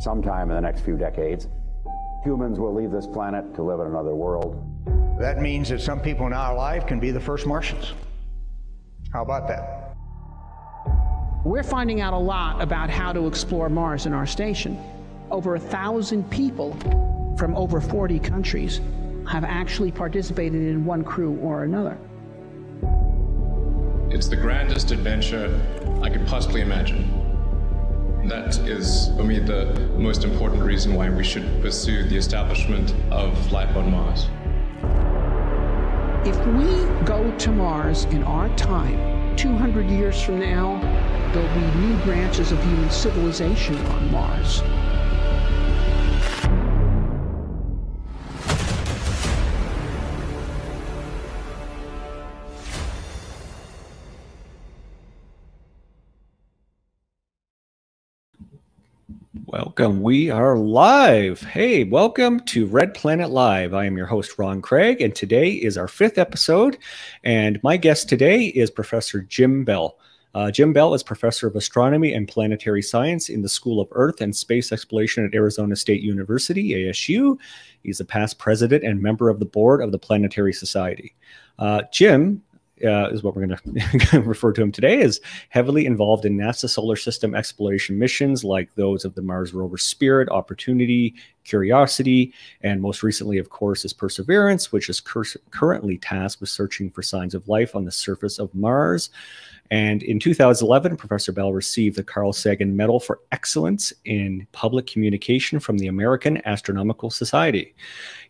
sometime in the next few decades, humans will leave this planet to live in another world. That means that some people now alive can be the first Martians. How about that? We're finding out a lot about how to explore Mars in our station. Over a thousand people from over 40 countries have actually participated in one crew or another. It's the grandest adventure I could possibly imagine. That is, for me, the most important reason why we should pursue the establishment of life on Mars. If we go to Mars in our time, 200 years from now, there'll be new branches of human civilization on Mars. Welcome. We are live. Hey, welcome to Red Planet Live. I am your host, Ron Craig, and today is our fifth episode. And my guest today is Professor Jim Bell. Uh, Jim Bell is professor of astronomy and planetary science in the School of Earth and Space Exploration at Arizona State University, ASU. He's a past president and member of the board of the Planetary Society. Uh, Jim uh, is what we're going to refer to him today, is heavily involved in NASA solar system exploration missions like those of the Mars rover Spirit, Opportunity, Curiosity, and most recently, of course, is Perseverance, which is cur currently tasked with searching for signs of life on the surface of Mars. And in 2011, Professor Bell received the Carl Sagan Medal for Excellence in Public Communication from the American Astronomical Society.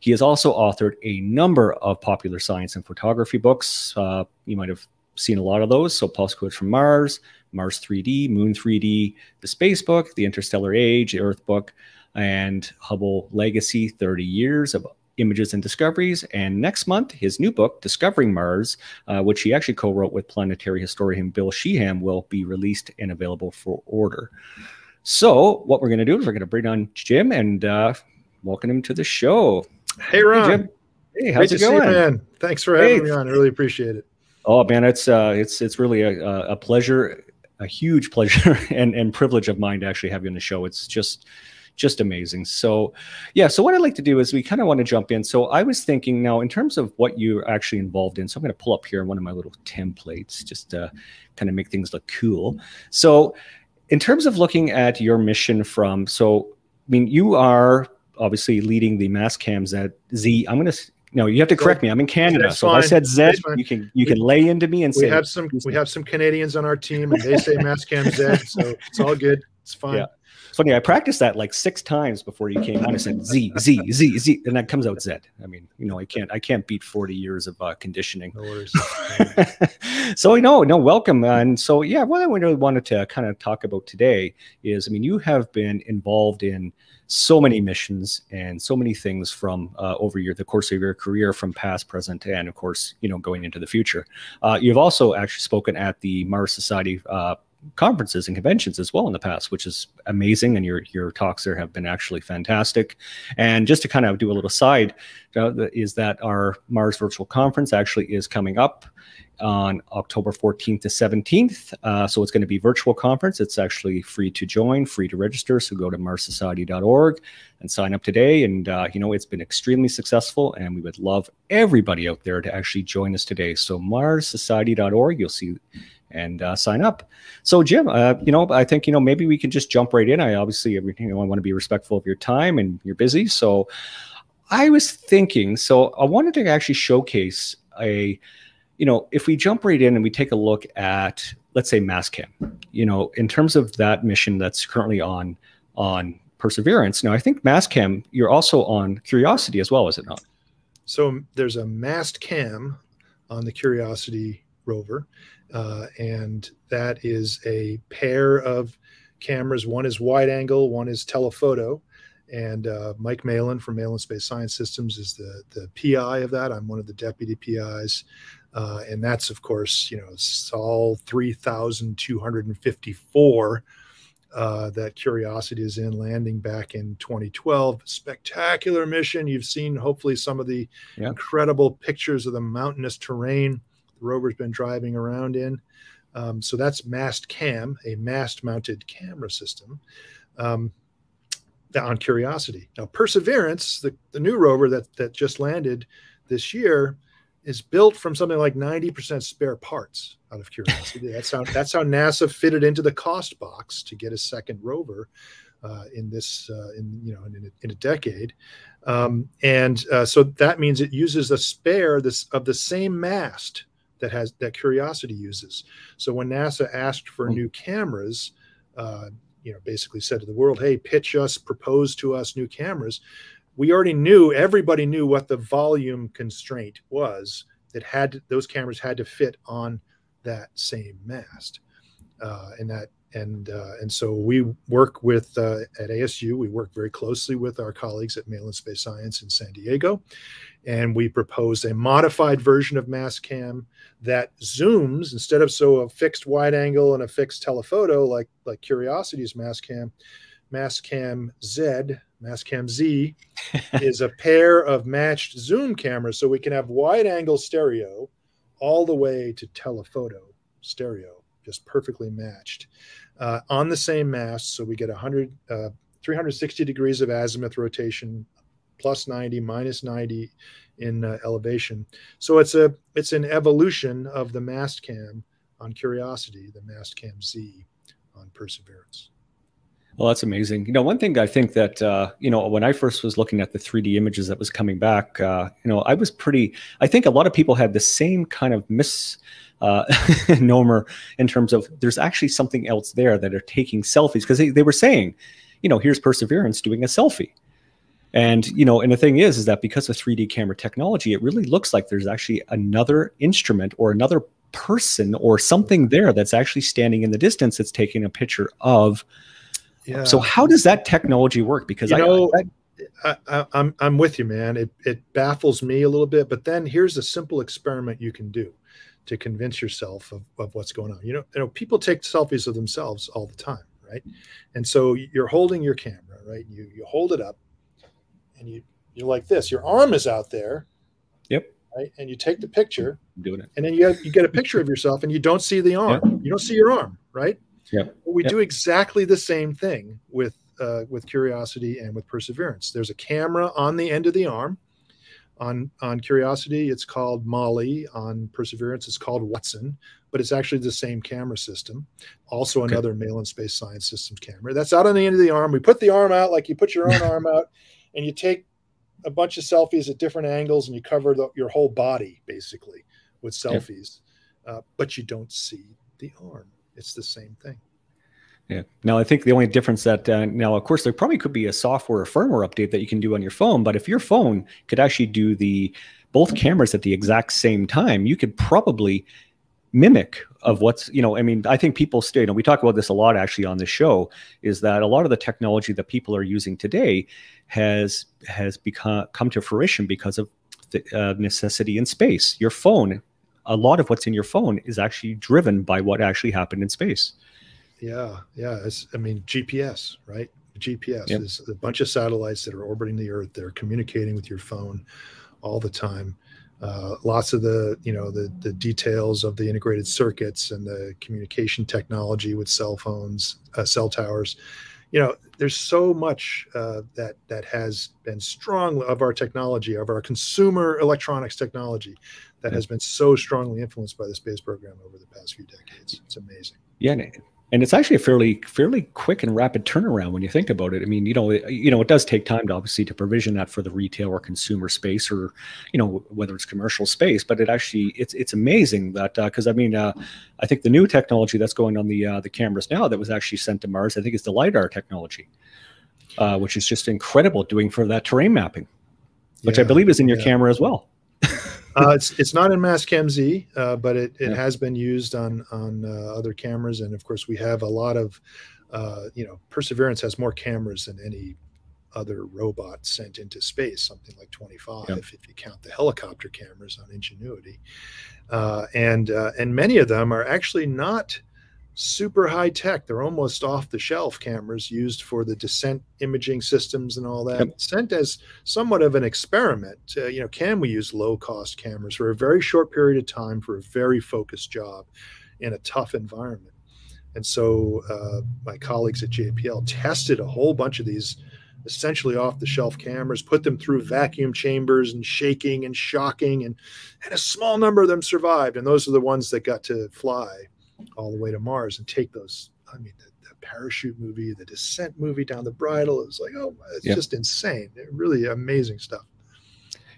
He has also authored a number of popular science and photography books. Uh, you might have seen a lot of those. So, Postcards from Mars, Mars 3D, Moon 3D, The Space Book, The Interstellar Age, The Earth Book, and Hubble Legacy 30 Years of Images and Discoveries. And next month, his new book, Discovering Mars, uh, which he actually co wrote with planetary historian Bill Sheehan, will be released and available for order. So, what we're going to do is we're going to bring on Jim and uh, welcome him to the show. Hey, Ron. Hey, Jim. Hey, how's Great it going? You, man. Thanks for having hey. me on. I really appreciate it. Oh man, it's uh, it's it's really a, a pleasure, a huge pleasure and and privilege of mine to actually have you on the show. It's just just amazing. So, yeah. So what I'd like to do is we kind of want to jump in. So I was thinking now in terms of what you're actually involved in. So I'm going to pull up here one of my little templates just to kind of make things look cool. So in terms of looking at your mission from, so I mean, you are obviously leading the Mastcam Z. I'm going to no, you have to correct me. I'm in Canada, That's so fine. if I said Z, you can you can lay into me and we say have some we have some Canadians on our team, and they say Mastcam Z, so it's all good. It's fine. Yeah. It's funny. I practiced that like six times before you came on. I said Z Z Z Z, and that comes out Z. I mean, you know, I can't I can't beat 40 years of uh, conditioning. No worries. so no, no, welcome. And so yeah, what I really wanted to kind of talk about today is, I mean, you have been involved in so many missions and so many things from uh, over your the course of your career from past present and of course you know going into the future uh, you've also actually spoken at the mars society uh, conferences and conventions as well in the past which is amazing and your your talks there have been actually fantastic and just to kind of do a little side uh, is that our mars virtual conference actually is coming up on October 14th to 17th. Uh, so it's going to be virtual conference. It's actually free to join, free to register. So go to marssociety.org and sign up today. And uh, you know it's been extremely successful, and we would love everybody out there to actually join us today. So marssociety.org, you'll see and uh, sign up. So, Jim, uh, you know, I think you know maybe we can just jump right in. I obviously, you know, I want to be respectful of your time, and you're busy. So, I was thinking. So, I wanted to actually showcase a you know, if we jump right in and we take a look at, let's say, Mastcam, you know, in terms of that mission that's currently on on Perseverance. Now, I think Mastcam, you're also on Curiosity as well, is it not? So there's a Mastcam on the Curiosity rover, uh, and that is a pair of cameras. One is wide angle, one is telephoto. And uh, Mike Malin from Malin Space Science Systems is the the PI of that. I'm one of the deputy PIs. Uh, and that's, of course, you know, sol 3,254 uh, that Curiosity is in, landing back in 2012. Spectacular mission. You've seen, hopefully, some of the yeah. incredible pictures of the mountainous terrain the rover's been driving around in. Um, so that's Mast Cam, a mast mounted camera system. Um, on Curiosity. Now, Perseverance, the, the new rover that that just landed this year, is built from something like 90% spare parts out of Curiosity. that's how that's how NASA fitted into the cost box to get a second rover uh, in this uh, in you know in, a, in a decade, um, and uh, so that means it uses a spare this of the same mast that has that Curiosity uses. So when NASA asked for Hmm. new cameras, uh, you know, basically said to the world, "Hey, pitch us, propose to us new cameras." We already knew, everybody knew what the volume constraint was. That had those cameras had to fit on that same mast, uh, and that and uh, and so we work with uh, at ASU. We work very closely with our colleagues at Malin Space Science in San Diego, and we proposed a modified version of Mastcam that zooms instead of so a fixed wide angle and a fixed telephoto like like Curiosity's Mastcam. Mastcam Z, Mastcam Z, is a pair of matched zoom cameras, so we can have wide angle stereo all the way to telephoto stereo, just perfectly matched uh, on the same mast. So we get 100, uh, 360 degrees of azimuth rotation, plus 90, minus 90 in uh, elevation. So it's a it's an evolution of the mast cam on Curiosity, the mast cam Z on Perseverance. Well, that's amazing. You know, one thing I think that uh, you know when I first was looking at the 3D images that was coming back, uh, you know, I was pretty. I think a lot of people had the same kind of mis uh, nomer in terms of there's actually something else there that are taking selfies because they, they were saying, you know, here's Perseverance doing a selfie. And you know, and the thing is, is that because of 3D camera technology, it really looks like there's actually another instrument or another person or something there that's actually standing in the distance that's taking a picture of Yeah. so how does that technology work? Because You I, know, I- I, I, I'm I'm with you, man. It it baffles me a little bit, but then here's a simple experiment you can do to convince yourself of, of what's going on. You know, you know, people take selfies of themselves all the time, right? And so you're holding your camera, right? You you hold it up, and you you're like this. Your arm is out there, Yep. right? And you take the picture, I'm doing it. and then you have, you get a picture of yourself, and you don't see the arm. You don't see your arm, right? Yep. Well, we Yep. do exactly the same thing with uh, with Curiosity and with Perseverance. There's a camera on the end of the arm. On on Curiosity, it's called MAHLI. On Perseverance, it's called Watson, but it's actually the same camera system. Also, Okay. another Malin Space Science Systems camera. That's out on the end of the arm. We put the arm out like you put your own arm out, and you take a bunch of selfies at different angles, and you cover the, your whole body basically with selfies, uh, but you don't see the arm. It's the same thing. Yeah. Now I think the only difference that uh, now, of course, there probably could be a software or firmware update that you can do on your phone. But if your phone could actually do the both cameras at the exact same time, you could probably mimic of what's you know. I mean, I think people stay. and we talk about this a lot actually on the show. Is that a lot of the technology that people are using today has has become come to fruition because of the uh, necessity in space. Your phone, a lot of what's in your phone is actually driven by what actually happened in space. Yeah, yeah. It's, I mean, GPS, right? GPS Yep. is a bunch of satellites that are orbiting the Earth. They're communicating with your phone all the time. Uh, lots of the, you know, the the details of the integrated circuits and the communication technology with cell phones, uh, cell towers. You know, there's so much uh, that that has been strong of our technology, of our consumer electronics technology, that has been so strongly influenced by the space program over the past few decades. It's amazing. Yeah, and it's actually a fairly fairly quick and rapid turnaround when you think about it. I mean, you know, it, you know, it does take time to obviously to provision that for the retail or consumer space, or you know, whether it's commercial space. But it actually it's it's amazing that because I mean, uh, I think the new technology that's going on the uh, the cameras now that was actually sent to Mars, I think is the lidar technology, uh, which is just incredible doing for that terrain mapping, which I believe is in your yeah. camera as well. Uh, it's it's not in Mastcam Z, uh, but it, it Yeah. has been used on on uh, other cameras, and of course we have a lot of, uh, you know, Perseverance has more cameras than any other robot sent into space, something like 25 Yeah. if you count the helicopter cameras on Ingenuity, uh, and uh, and many of them are actually not super high tech. They're almost off the shelf cameras used for the descent imaging systems and all that. Yep. Sent as somewhat of an experiment. Uh, you know, can we use low cost cameras for a very short period of time for a very focused job in a tough environment? And so uh, my colleagues at JPL tested a whole bunch of these essentially off the shelf cameras, put them through vacuum chambers and shaking and shocking, and, and a small number of them survived. And those are the ones that got to fly all the way to Mars and take those. I mean, the, the parachute movie, the descent movie down the bridle. It was like, oh, it's Yep. just insane. Really amazing stuff.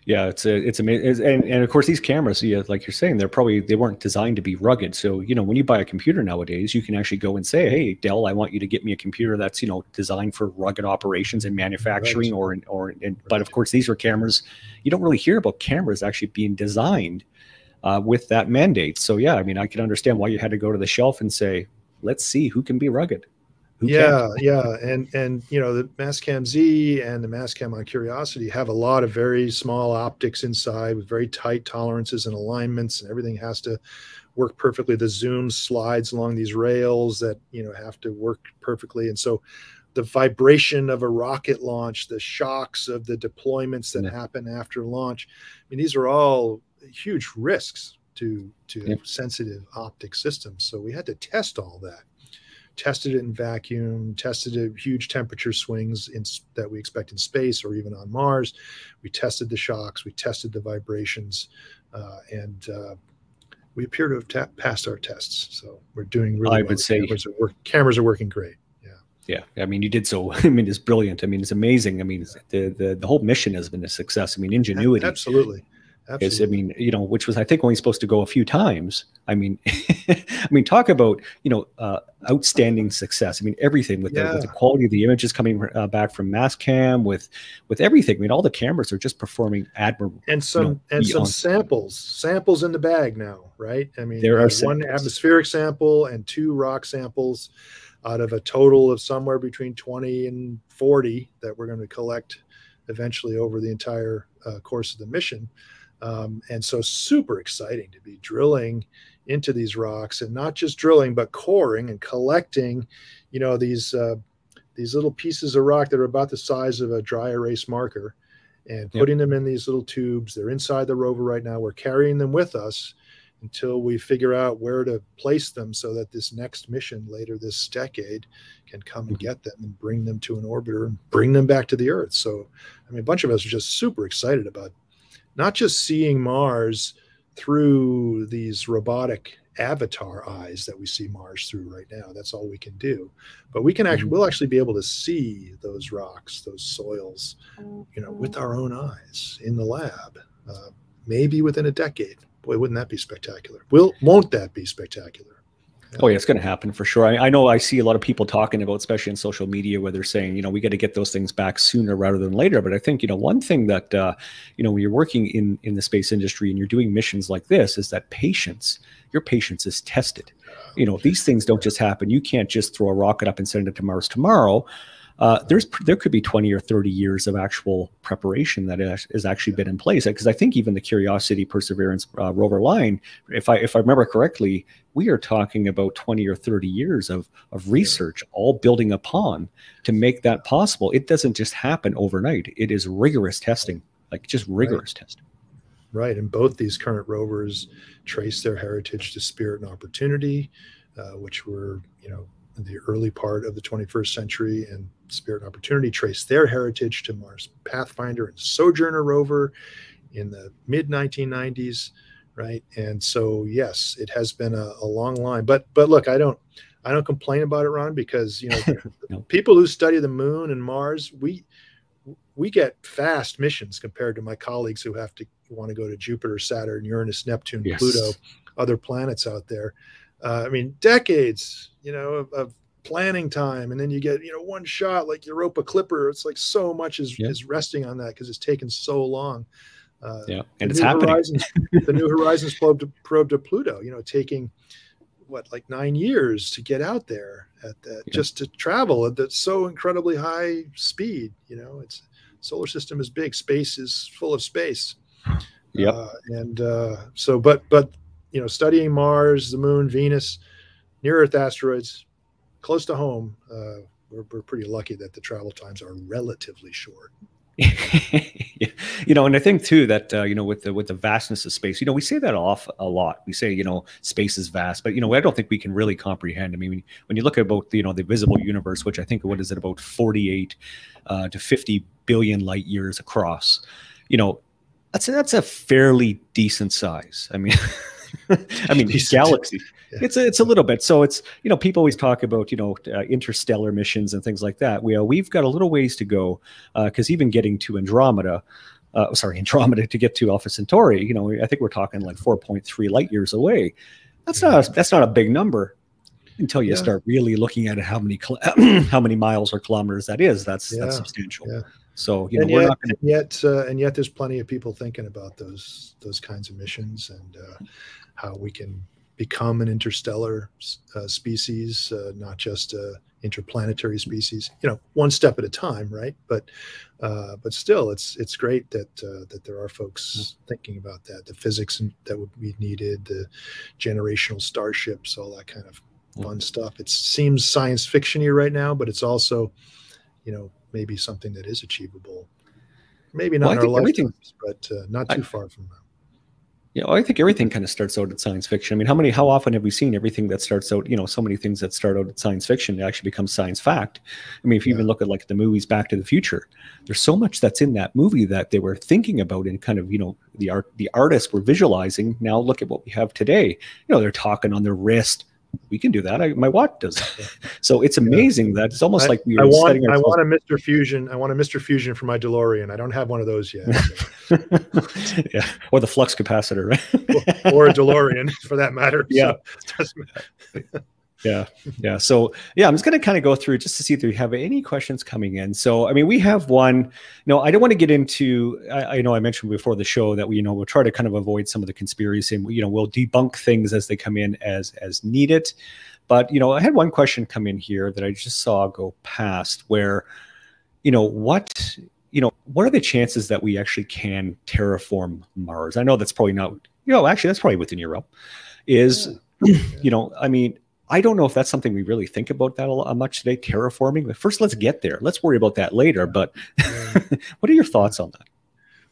Yeah, it's a, it's amazing, and and of course these cameras, yeah, like you're saying, they're probably they weren't designed to be rugged. So you know, when you buy a computer nowadays, you can actually go and say, "Hey, Dell, I want you to get me a computer that's you know designed for rugged operations and manufacturing." Right. Or or and, but of course these are cameras. You don't really hear about cameras actually being designed uh, with that mandate. So yeah, I mean, I can understand why you had to go to the shelf and say, "Let's see who can be rugged." Who yeah, can't. yeah, and and you know the Mastcam Z and the Mastcam on Curiosity have a lot of very small optics inside with very tight tolerances and alignments, and everything has to work perfectly. The zoom slides along these rails that you know have to work perfectly, and so the vibration of a rocket launch, the shocks of the deployments that Yeah. happen after launch, I mean these are all huge risks to to sensitive optic systems. So we had to test all that tested it in vacuum, tested it huge temperature swings in, that we expect in space or even on Mars. We tested the shocks, we tested the vibrations, uh, and uh, we appear to have ta- passed our tests. So we're doing really I well. would say- cameras are, work- cameras are working great. Yeah. Yeah, I mean, you did so. I mean, it's brilliant. I mean, it's amazing. I mean, the the, the whole mission has been a success. I mean, ingenuity. Absolutely. I mean, you know, which was I think only supposed to go a few times. I mean, I mean, talk about you know uh, outstanding success. I mean, everything with, the, with the quality of the images coming uh, back from Mastcam, with with everything. I mean, all the cameras are just performing admirable. and some know, and some samples samples in the bag now right i mean There are uh, one samples. atmospheric sample and two rock samples out of a total of somewhere between 20 and 40 that we're going to collect eventually over the entire uh, course of the mission um, and so super exciting to be drilling into these rocks and not just drilling but coring and collecting you know these uh, these little pieces of rock that are about the size of a dry erase marker and Yep. putting them in these little tubes. They're inside the rover right now. We're carrying them with us until we figure out where to place them so that this next mission later this decade can come and Mhm. get them and bring them to an orbiter and bring them back to the Earth. So, I mean, a bunch of us are just super excited about not just seeing Mars through these robotic avatar eyes that we see Mars through right now. That's all we can do. But we can actually, Mhm. we'll actually be able to see those rocks, those soils, you know, with our own eyes in the lab, uh, maybe within a decade. Boy, wouldn't that be spectacular? Will won't that be spectacular? Oh yeah, it's going to happen for sure. I, I know I see a lot of people talking about, especially in social media, where they're saying, you know, we got to get those things back sooner rather than later. But I think, you know, one thing that, uh, you know, when you're working in in the space industry and you're doing missions like this, is that patience. Your patience is tested. You know, these things don't just happen. You can't just throw a rocket up and send it to Mars tomorrow. Uh, there's there could be 20 or 30 years of actual preparation that has, actually been in place because I think even the Curiosity Perseverance uh, rover line, if I if I remember correctly, we are talking about 20 or 30 years of of research all building upon to make that possible. It doesn't just happen overnight. It is rigorous testing, like just rigorous testing. Right. And both these current rovers trace their heritage to Spirit and Opportunity, uh, which were, you know, the early part of the 21st century, and Spirit and Opportunity trace their heritage to Mars Pathfinder and Sojourner rover in the mid 1990s. Right. And so, yes, it has been a, a long line. But, but look, I don't, I don't complain about it, Ron, because you know, No. people who study the moon and Mars, we we get fast missions compared to my colleagues who have to want to go to Jupiter, Saturn, Uranus, Neptune, Yes. Pluto, other planets out there. Uh, I mean, decades, you know, of, of planning time, and then you get you know one shot like Europa Clipper. It's like so much is Yeah. is resting on that because it's taken so long. Uh, Yeah, and it's New happening. Horizons, the New Horizons probe to, probe to Pluto, you know, taking what like nine years to get out there at that Yeah. just to travel at that so incredibly high speed. You know, it's solar system is big, space is full of space. Yeah, Uh, and uh, so, but but you know, studying Mars, the Moon, Venus, near Earth asteroids, close to home, uh, we're, we're pretty lucky that the travel times are relatively short. you know, and I think too that uh, you know with the with the vastness of space, you know, we say that off a lot. We say you know space is vast, but you know I don't think we can really comprehend. I mean, when you look at about you know the visible universe, which I think what is it about forty eight uh, to fifty billion light years across, you know, that's that's a fairly decent size. I mean. I mean, galaxy. Yeah. It's a, it's a little bit. So it's you know people always talk about you know uh, interstellar missions and things like that. We uh, we've got a little ways to go because even getting to Andromeda, uh, sorry Andromeda to get to Alpha Centauri, you know I think we're talking like 4.3 light years away. That's not a, that's not a big number until you Yeah. start really looking at how many how many miles or kilometers that is. That's Yeah, that's substantial. So you know and we're yet, to and yet, uh, and yet, there's plenty of people thinking about those those kinds of missions and uh, how we can become an interstellar uh, species, uh, not just a interplanetary species. You know, one step at a time, right? But uh, but still, it's it's great that uh, that there are folks thinking about that. The physics that would be needed, the generational starships, all that kind of fun stuff. It seems science fictiony right now, but it's also, you know, maybe something that is achievable. Maybe not Well, in our lifetimes, but uh, not I- too far from now. Yeah, well, I think everything kind of starts out at science fiction. I mean, how many, how often have we seen everything that starts out, you know, so many things that start out at science fiction actually become science fact? I mean, if you even look at like the movies Back to the Future, there's so much that's in that movie that they were thinking about and kind of, you know, the art, the artists were visualizing. Now look at what we have today. You know, they're talking on their wrist. We can do that. I, my watch does. that. so it's amazing that it's almost I, like we I are want setting I want a Mr. Fusion. I want a Mr. Fusion for my DeLorean. I don't have one of those yet. yeah, or the flux capacitor, right? or a DeLorean for that matter. Yeah. So. Yeah yeah. So yeah i'm just going to kind of go through just to see if we have any questions coming in. So i mean we have one no i don't want to get into I, I know i mentioned before the show that we you know we'll try to kind of avoid some of the conspiracy and you know we'll debunk things as they come in as as needed. But you know i had one question come in here that i just saw go past where you know what you know what are the chances that we actually can terraform mars? I know that's probably not you know actually that's probably within your realm is you know i mean I don't know if that's something we really think about that a lot much today. Terraforming. But First, let's get there. Let's worry about that later. But what are your thoughts on that?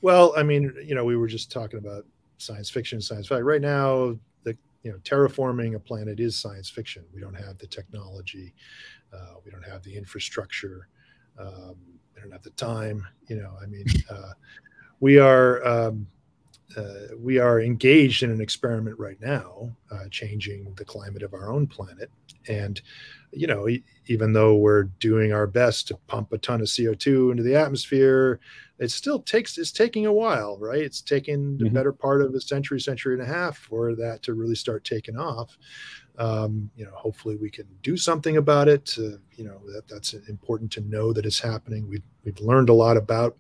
Well, I mean, you know, we were just talking about science fiction, science fiction. Right now, the you know, terraforming a planet is science fiction. We don't have the technology, uh, we don't have the infrastructure, um, we don't have the time. You know, I mean, uh, we are um, uh, we are engaged in an experiment right now, uh, changing the climate of our own planet, and you know, e- even though we're doing our best to pump a ton of CO2 into the atmosphere, it still takes it's taking a while right? It's taken the Mhm. better part of a century century and a half for that to really start taking off. Um, you know hopefully we can do something about it uh, you know that that's important to know that it's happening. We've, we've learned a lot about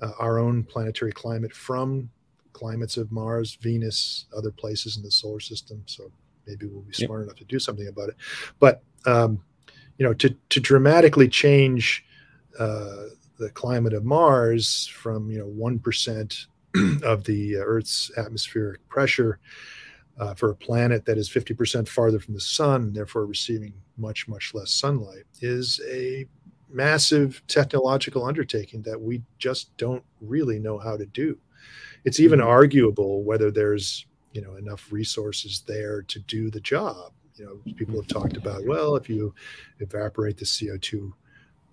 uh, our own planetary climate from climates of mars venus other places in the solar system so maybe we'll be Yep. smart enough to do something about it but um, you know to to dramatically change uh, the climate of Mars from you know one percent of the Earth's atmospheric pressure uh, for a planet that is fifty percent farther from the sun, therefore receiving much much less sunlight, is a massive technological undertaking that we just don't really know how to do. It's even Mhm. arguable whether there's you know enough resources there to do the job. You know, people have talked about well, if you evaporate the CO two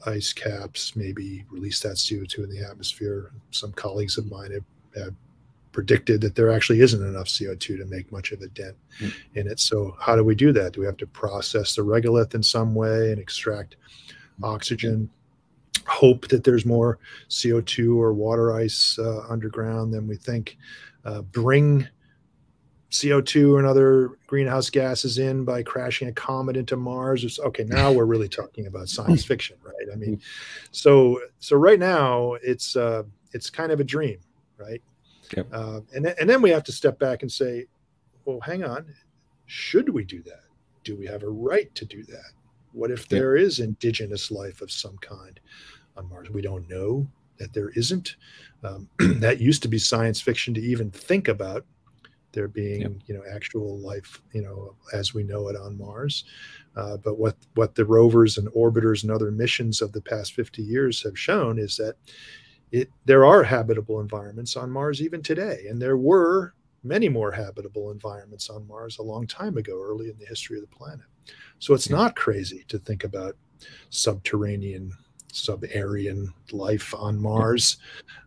ice caps, maybe release that CO2 in the atmosphere. Some colleagues of mine have, have predicted that there actually isn't enough CO2 to make much of a dent Mm. in it. So, how do we do that? Do we have to process the regolith in some way and extract oxygen? Hope that there's more CO2 or water ice uh, underground than we think. Uh, bring CO2 and other greenhouse gases in by crashing a comet into Mars. It's- Okay, now we're really talking about science fiction, right? I mean, so so right now it's uh, it's kind of a dream, right? Yep. Uh, and and then we have to step back and say, well, hang on, should we do that? Do we have a right to do that? What if there is indigenous life of some kind on Mars? We don't know that there isn't. Um, that used to be science fiction to even think about there being Yep. you know actual life you know as we know it on mars uh, but what what the rovers and orbiters and other missions of the past 50 years have shown is that it there are habitable environments on Mars even today, and there were many more habitable environments on Mars a long time ago, early in the history of the planet. So it's not crazy to think about subterranean, sub-aerial life on Mars.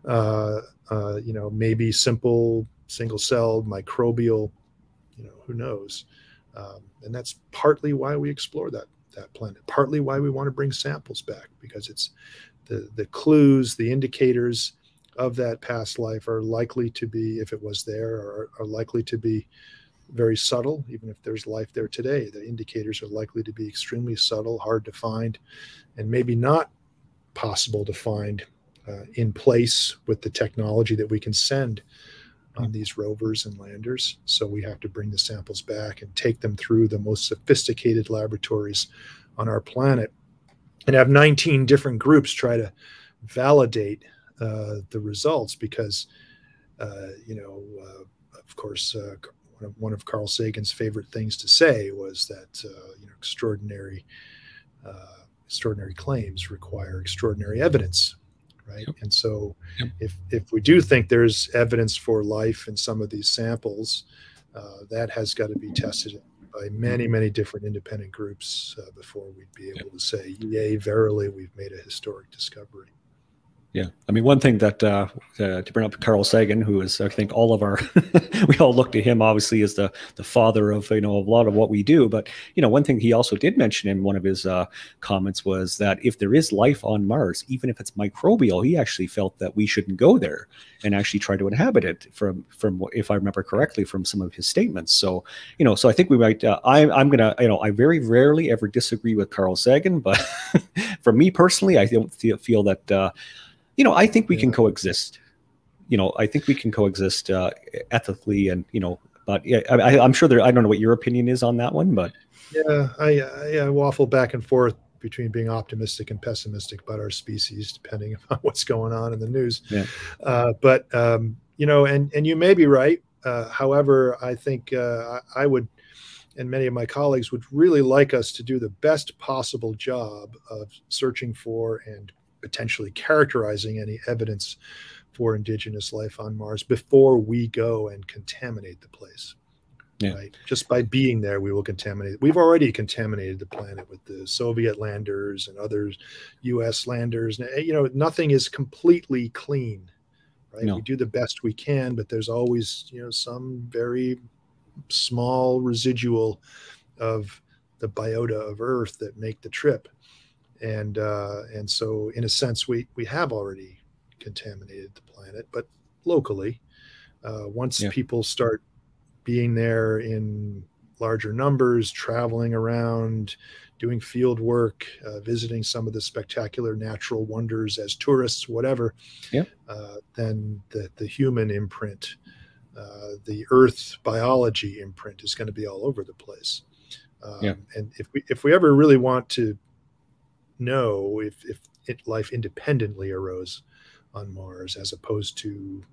Uh, uh, you know, maybe simple, single-celled, microbial. You know, who knows? Um, and that's partly why we explore that that planet. Partly why we want to bring samples back because it's the the clues, the indicators of that past life are likely to be, if it was there, are, are likely to be very subtle. Even if there's life there today, the indicators are likely to be extremely subtle, hard to find, and maybe not possible to find uh, in place with the technology that we can send on these rovers and landers. So we have to bring the samples back and take them through the most sophisticated laboratories on our planet and have 19 different groups try to validate uh, the results because, uh, you know, uh, of course, uh, one of, one of Carl Sagan's favorite things to say was that, uh, you know, extraordinary, uh, extraordinary claims require extraordinary evidence right? Yep. And so, yep. if if we do think there's evidence for life in some of these samples, uh, that has got to be tested by many many different independent groups uh, before we'd be able yep. to say, "Yay, verily, we've made a historic discovery." Yeah, I mean, one thing that uh, uh, to bring up Carl Sagan, who is, I think, all of our, we all look to him obviously as the the father of you know a lot of what we do. But you know, one thing he also did mention in one of his uh, comments was that if there is life on Mars, even if it's microbial, he actually felt that we shouldn't go there and actually try to inhabit it. From from if I remember correctly, from some of his statements. So you know, so I think we might. Uh, I I'm gonna you know I very rarely ever disagree with Carl Sagan, but for me personally, I don't feel, feel that uh, you know, I think we yeah. can coexist. You know, I think we can coexist uh, ethically, and you know, but yeah, I, am sure there. I don't know what your opinion is on that one, but yeah, I, I, I waffle back and forth between being optimistic and pessimistic about our species, depending on what's going on in the news. Yeah. Uh, but um, you know, and and you may be right. Uh, however, I think uh, I, I would, and many of my colleagues would really like us to do the best possible job of searching for and potentially characterizing any evidence for indigenous life on Mars before we go and contaminate the place. Yeah. Right. Just by being there, we will contaminate. We've already contaminated the planet with the Soviet landers and others, U.S. landers. You know, nothing is completely clean. Right. No. We do the best we can, but there's always, you know, some very small residual of the biota of Earth that make the trip and uh, and so in a sense we we have already contaminated the planet, but locally. Uh, once yeah. people start being there in larger numbers, traveling around, doing field work, uh, visiting some of the spectacular natural wonders as tourists, whatever, yeah. uh, then the, the human imprint, uh, the Earth biology imprint is going to be all over the place. Um, yeah. And if we if we ever really want to know if, if it, life independently arose on Mars as opposed to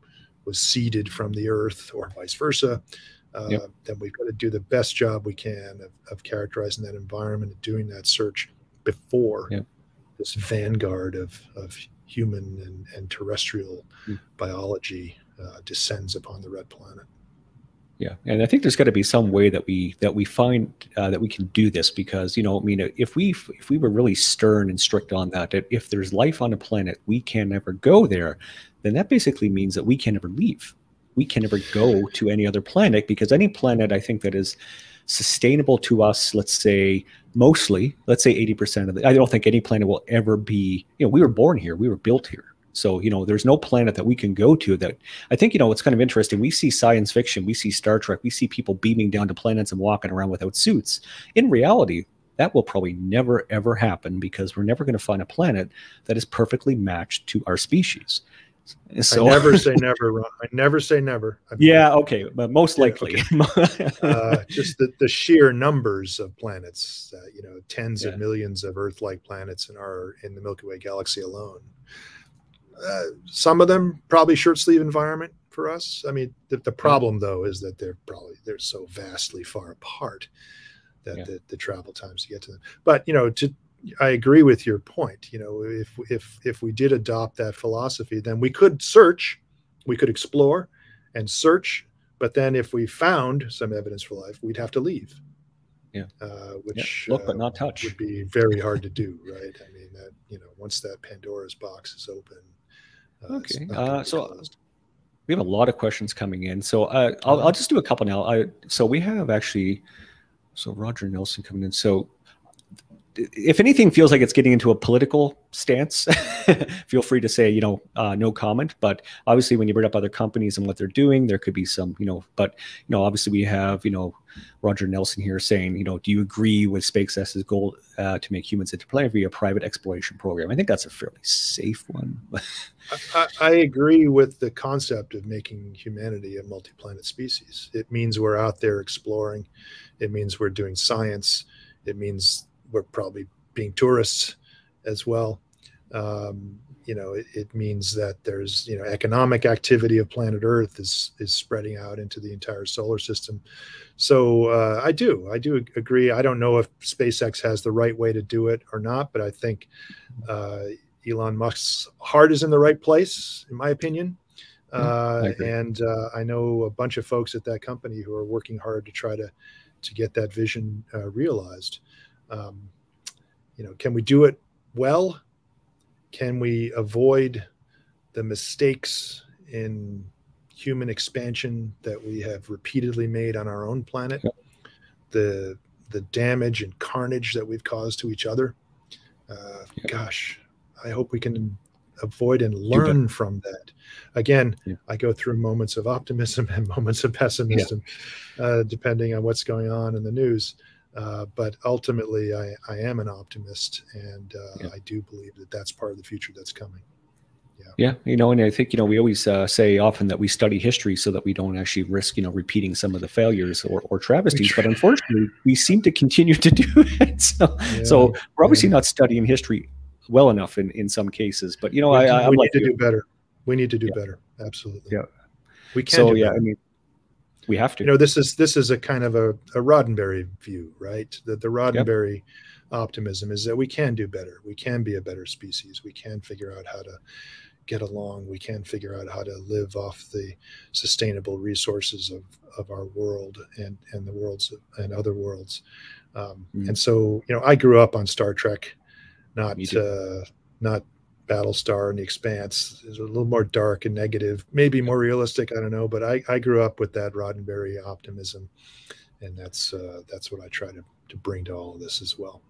was seeded from the Earth or vice versa, uh, yep. then we've got to do the best job we can of, of characterizing that environment and doing that search before yep. this vanguard of, of human and, and terrestrial mm. biology uh, descends upon the red planet. Yeah, and I think there's got to be some way that we that we find uh, that we can do this because you know, I mean, if we if we were really stern and strict on that, that if there's life on a planet, we can never go there, then that basically means that we can never leave. We can never go to any other planet because any planet, I think, that is sustainable to us, let's say mostly, let's say 80% of it. I don't think any planet will ever be. You know, we were born here, we were built here so, you know, there's no planet that we can go to that I think, you know, it's kind of interesting. We see science fiction, we see Star Trek, we see people beaming down to planets and walking around without suits. In reality, that will probably never ever happen because we're never going to find a planet that is perfectly matched to our species. So, I never say never, Ron. I never say never. I mean, yeah, okay, but most likely, okay. uh, just the, the sheer numbers of planets. Uh, you know, tens yeah. of millions of Earth-like planets in our in the Milky Way galaxy alone. Uh, some of them probably shirt sleeve environment for us. I mean, the, the problem though is that they're probably they're so vastly far apart that yeah. the, the, travel times to get to them. But you know, to I agree with your point. You know, if if if we did adopt that philosophy, then we could search, we could explore, and search. But then, if we found some evidence for life, we'd have to leave. Yeah. Uh, which yeah. look but uh, not touch would be very hard to do, right? I mean, that you know, once that Pandora's box is open. Uh, okay. Uh, so we have a lot of questions coming in. So uh, I'll, I'll just do a couple now. I, so we have actually, so Roger Nelson coming in. So if anything feels like it's getting into a political stance, feel free to say, you know, uh, no comment. But obviously, when you bring up other companies and what they're doing, there could be some, you know, but, you know, obviously we have, you know, Roger Nelson here saying, you know, do you agree with SpaceX's goal uh, to make humans interplanetary via a private exploration program? I think that's a fairly safe one. I, I agree with the concept of making humanity a multi planet species. It means we're out there exploring, it means we're doing science, it means we're probably being tourists as well. Um, you know, it, it, means that there's you know economic activity of planet Earth is is spreading out into the entire solar system. So uh, I do, I do agree. I don't know if SpaceX has the right way to do it or not, but I think uh, Elon Musk's heart is in the right place, in my opinion. Uh, and uh, I know a bunch of folks at that company who are working hard to try to to get that vision uh, realized. Um, you know, can we do it well? Can we avoid the mistakes in human expansion that we have repeatedly made on our own planet? Yep. The the damage and carnage that we've caused to each other. Uh, yep. Gosh, I hope we can avoid and learn from that. Again, yeah. I go through moments of optimism and moments of pessimism, yeah. uh, depending on what's going on in the news. Uh, but ultimately, I, I, am an optimist, and uh, yeah. I do believe that that's part of the future that's coming. Yeah. yeah, you know, and I think you know we always uh, say often that we study history so that we don't actually risk you know repeating some of the failures or, or travesties. But unfortunately, we seem to continue to do it. So, yeah. so we're obviously not studying history well enough in in some cases. But you know, we, I, I we need like to do better. We need to do better. Absolutely. Yeah, we can. So yeah, better. I mean we have to. You know, this is this is a kind of a, a Roddenberry view, right? That the Roddenberry yep. optimism is that we can do better. We can be a better species. We can figure out how to get along. We can figure out how to live off the sustainable resources of, of our world and and the worlds and other worlds. Um, mm. And so, you know, I grew up on Star Trek, not uh, not Battlestar and the Expanse is a little more dark and negative, maybe more realistic. I don't know, but I, I grew up with that Roddenberry optimism, and that's uh, that's what I try to to bring to all of this as well.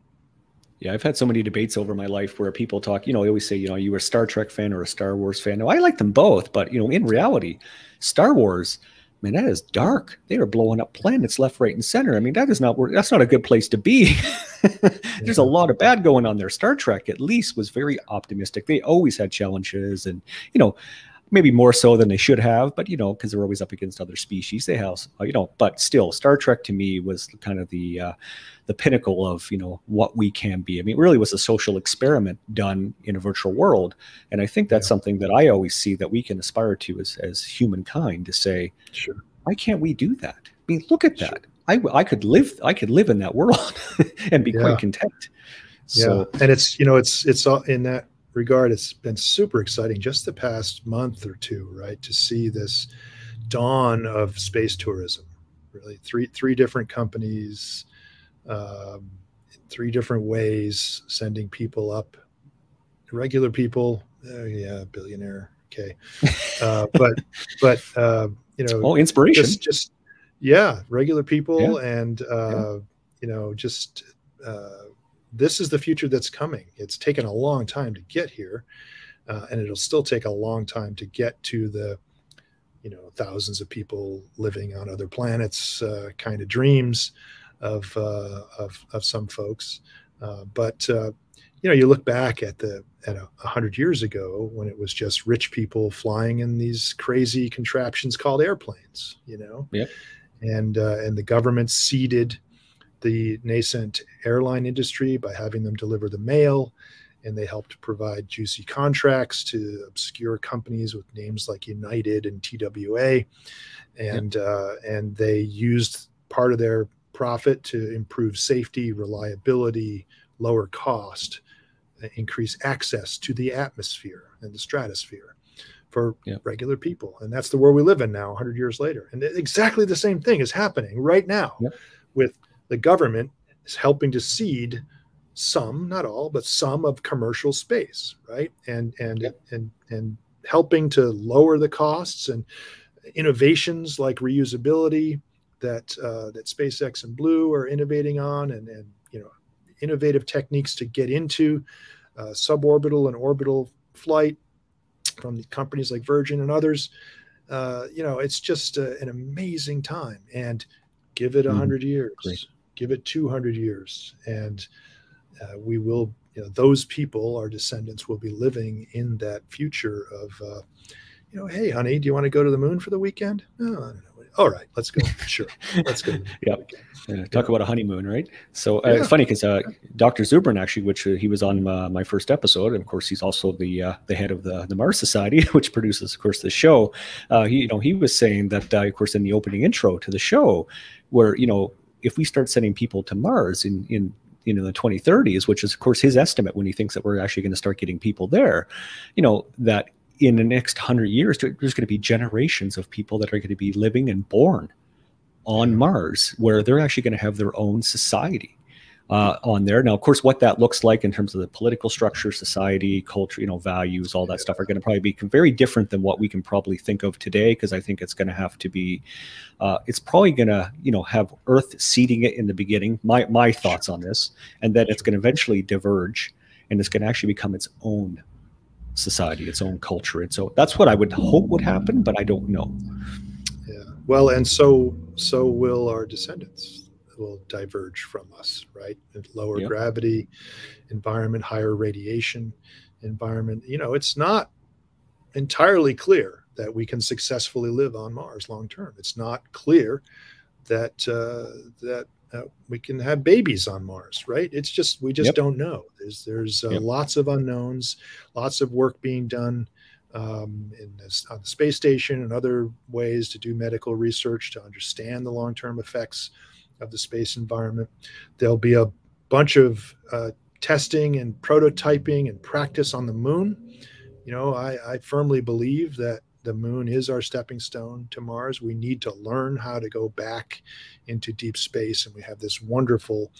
Yeah, I've had so many debates over my life where people talk. You know, I always say, you know, you were a Star Trek fan or a Star Wars fan. No, I like them both, but you know, in reality, Star Wars man, that is dark. They are blowing up planets left, right, and center. I mean, that is not that's not a good place to be. There's a lot of bad going on there. Star Trek, at least, was very optimistic. They always had challenges, and you know, maybe more so than they should have, but you know, because they're always up against other species, they have, you know, but still, Star Trek to me was kind of the uh, the pinnacle of you know what we can be. I mean, it really was a social experiment done in a virtual world, and I think that's yeah. something that I always see that we can aspire to as as humankind to say, sure, why can't we do that? I mean, look at that. I, I could live I could live in that world and be yeah. quite content. So, yeah, and it's you know it's it's all in that regard, it's been super exciting just the past month or two, right, to see this dawn of space tourism. Really, three three different companies, um, three different ways, sending people up, regular people. Uh, yeah, billionaire. Okay, uh, but but uh, you know, oh, inspiration. Just, just yeah, regular people, yeah. and uh, yeah. you know, just uh, this is the future that's coming. It's taken a long time to get here, uh, and it'll still take a long time to get to the, you know, thousands of people living on other planets uh, kind of dreams of, uh, of of some folks. Uh, but uh, you know, you look back at the at a, hundred years ago when it was just rich people flying in these crazy contraptions called airplanes. You know, yep. and uh, and the government seeded the nascent airline industry by having them deliver the mail and they helped provide juicy contracts to obscure companies with names like United and TWA, and uh, and they used part of their profit to improve safety, reliability, lower cost, increase access to the atmosphere and the stratosphere for regular people. And that's the world we live in now, 100 years later. And exactly the same thing is happening right now with the government is helping to seed some, not all, but some of commercial space, right? And and and and helping to lower the costs and innovations like reusability that uh, that SpaceX and Blue are innovating on, and and you know innovative techniques to get into uh, suborbital and orbital flight from the companies like Virgin and others. Uh, you know, it's just uh, an amazing time, and give it a Mhm. hundred years, Great. Give it two hundred years, and uh, we will. You know, those people, our descendants, will be living in that future of, uh, you know, hey, honey, do you want to go to the moon for the weekend? No, I don't know. All right, let's go. Sure, let's go. Yep. Uh, talk about a honeymoon, right? So uh, Yeah. it's funny because uh, Dr. Zubrin actually, which uh, he was on uh, my first episode, and of course he's also the uh, the head of the the Mars Society, which produces, of course, the show. Uh, he, you know, he was saying that, uh, of course, in the opening intro to the show, where you know, if we start sending people to Mars in in you know the 2030s, which is of course his estimate when he thinks that we're actually going to start getting people there, you know, that in the next hundred years there's going to be generations of people that are going to be living and born on Mars, where they're actually going to have their own society uh, on there. Now, of course, what that looks like in terms of the political structure, society, culture, you know, values, all that stuff are going to probably be very different than what we can probably think of today. Because I think it's going to have to be, uh, it's probably going to, you know, have Earth seeding it in the beginning. My my thoughts on this, and then it's going to eventually diverge, and it's going to actually become its own society, its own culture. And so that's what I would hope would happen, but I don't know. Yeah. Well, and so so will our descendants will diverge from us, right? Lower Yep. gravity environment, higher radiation environment. You know, it's not entirely clear that we can successfully live on Mars long term. It's not clear that uh, that uh, we can have babies on Mars, right? It's just we just Yep. don't know. There's there's uh, Yep. lots of unknowns, lots of work being done um, in this, on the space station and other ways to do medical research to understand the long-term effects of the space environment. There'll be a bunch of uh, testing and prototyping and practice on the moon. You know, I, I firmly believe that the moon is our stepping stone to Mars. We need to learn how to go back into deep space, and we have this wonderful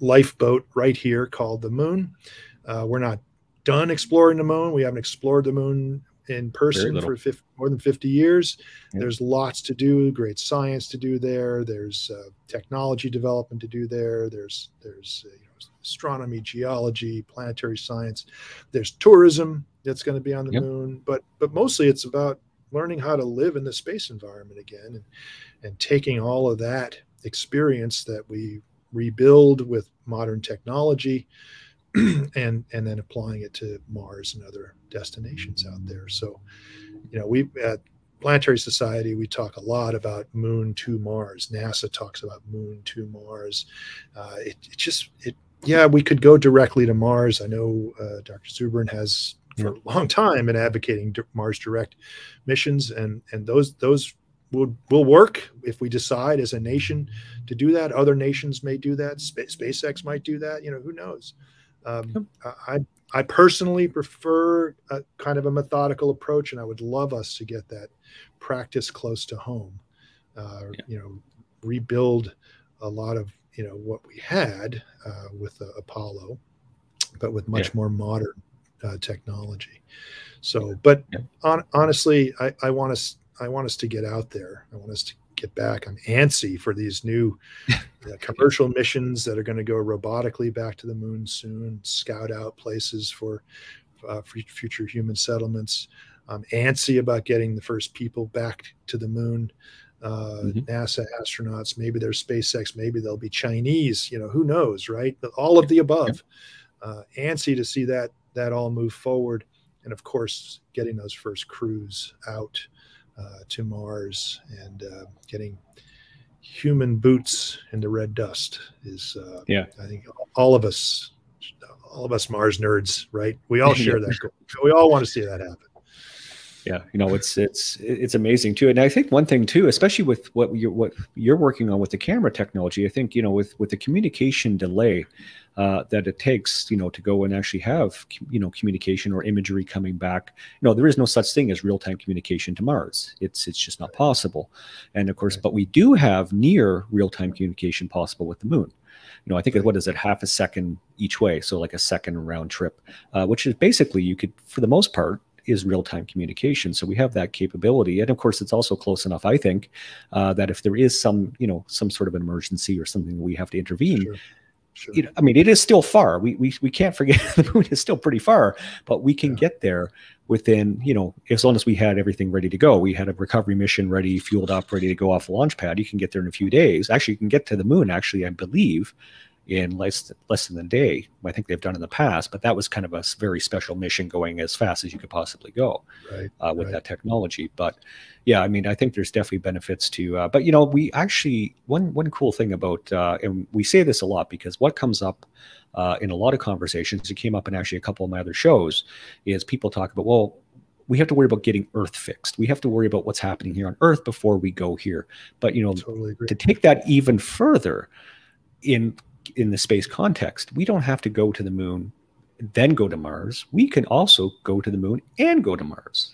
lifeboat right here called the moon. Uh, we're not done exploring the moon. We haven't explored the moon in person for 50, more than 50 years. There's lots to do, great science to do there. There's uh, technology development to do there. There's there's uh, you know, astronomy, geology, planetary science. There's tourism that's going to be on the Yep. moon, but but mostly it's about learning how to live in the space environment again and and taking all of that experience that we rebuild with modern technology and and then applying it to Mars and other destinations out there. So, you know, we at Planetary Society we talk a lot about Moon to Mars. NASA talks about Moon to Mars. Uh, it, it just it yeah we could go directly to Mars. I know uh, Dr. Zubrin has for a long time been advocating Mars direct missions, and and those those will will work if we decide as a nation to do that. Other nations may do that. Spa- SpaceX might do that. You know, who knows? Um, I I personally prefer a kind of a methodical approach, and I would love us to get that practice close to home. Uh, Yeah. You know, rebuild a lot of you know what we had uh, with uh, Apollo, but with much Yeah. more modern uh, technology. So, but Yeah. on, honestly, I, I want us I want us to get out there. I want us to get back. I'm antsy for these new uh, commercial missions that are going to go robotically back to the moon soon, scout out places for uh, for future human settlements. I'm antsy about getting the first people back to the moon. Uh, Mhm. NASA astronauts, maybe they're SpaceX, maybe they'll be Chinese. You know, who knows, right? But all of the above. Uh, antsy to see that that all move forward, and of course, getting those first crews out to Mars and uh, getting human boots in the red dust is, uh, Yeah. I think all of us, all of us Mars nerds, right? We all share that goal. We all want to see that happen. Yeah you know it's it's it's amazing too. And i think one thing too especially with what you're what you're working on with the camera technology i think you know with with the communication delay uh, that it takes you know to go and actually have you know communication or imagery coming back you know there is no such thing as real-time communication to mars. It's it's just not possible. And of course but we do have near real-time communication possible with the moon. You know, I think what is it, half a second each way, so like a second round trip, uh, which is basically you could, for the most part, is real time communication. So we have that capability, and of course, it's also close enough, I think, uh, that if there is some, you know, some sort of an emergency or something we have to intervene. Sure. Sure. You know, I mean, it is still far. We, we we can't forget the moon is still pretty far, but we can yeah. get there within, you know, as long as we had everything ready to go. We had a recovery mission ready, fueled up, ready to go off the launch pad. You can get there in a few days. Actually, you can get to the moon. Actually, I believe in less less than a day. I think they've done in the past, but that was kind of a very special mission going as fast as you could possibly go right, uh, with right. that technology. But yeah, I mean, I think there's definitely benefits to. Uh, but you know, we actually one one cool thing about, uh, and we say this a lot because what comes up uh, in a lot of conversations, it came up in actually a couple of my other shows, is people talk about well. We have to worry about getting Earth fixed. We have to worry about what's happening here on Earth before we go here. But you know, totally to take that even further, in in the space context, we don't have to go to the moon, then go to Mars. We can also go to the moon and go to Mars.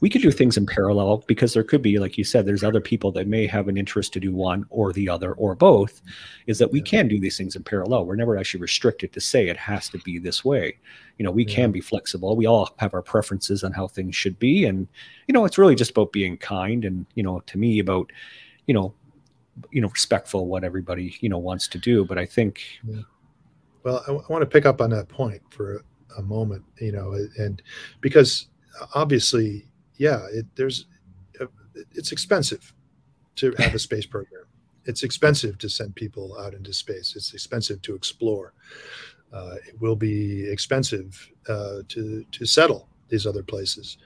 We could do things in parallel because there could be, like you said, there's other people that may have an interest to do one or the other or both. Is that we can do these things in parallel. We're never actually restricted to say it has to be this way. You know, we yeah. can be flexible. We all have our preferences on how things should be. And, you know, it's really just about being kind and, you know, to me, about, you know, you know respectful what everybody you know wants to do but i think yeah. well I, want to pick up on that point for a, moment you know and because obviously yeah it, there's uh, it's expensive to have a space program. It's expensive to send people out into space. It's expensive to explore. Uh, it will be expensive uh, to to settle these other places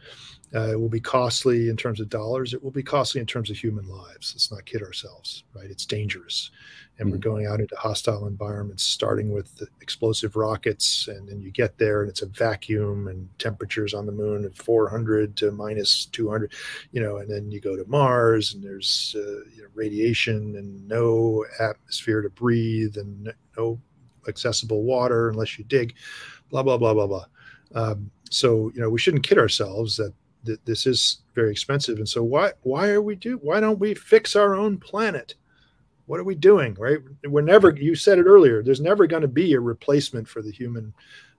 uh, it will be costly in terms of dollars. It will be costly in terms of human lives. Let's not kid ourselves, right? It's dangerous. And mm-hmm. we're going out into hostile environments, starting with explosive rockets. And then you get there and it's a vacuum and temperatures on the moon at 400 to minus 200, you know, and then you go to Mars and there's uh, you know, radiation and no atmosphere to breathe and no accessible water unless you dig, blah, blah, blah, blah, blah. Um, so, you know, we shouldn't kid ourselves that th- this is very expensive. And so why why are we do why don't we fix our own planet? What are we doing? Right? We're never. You said it earlier. There's never going to be a replacement for the human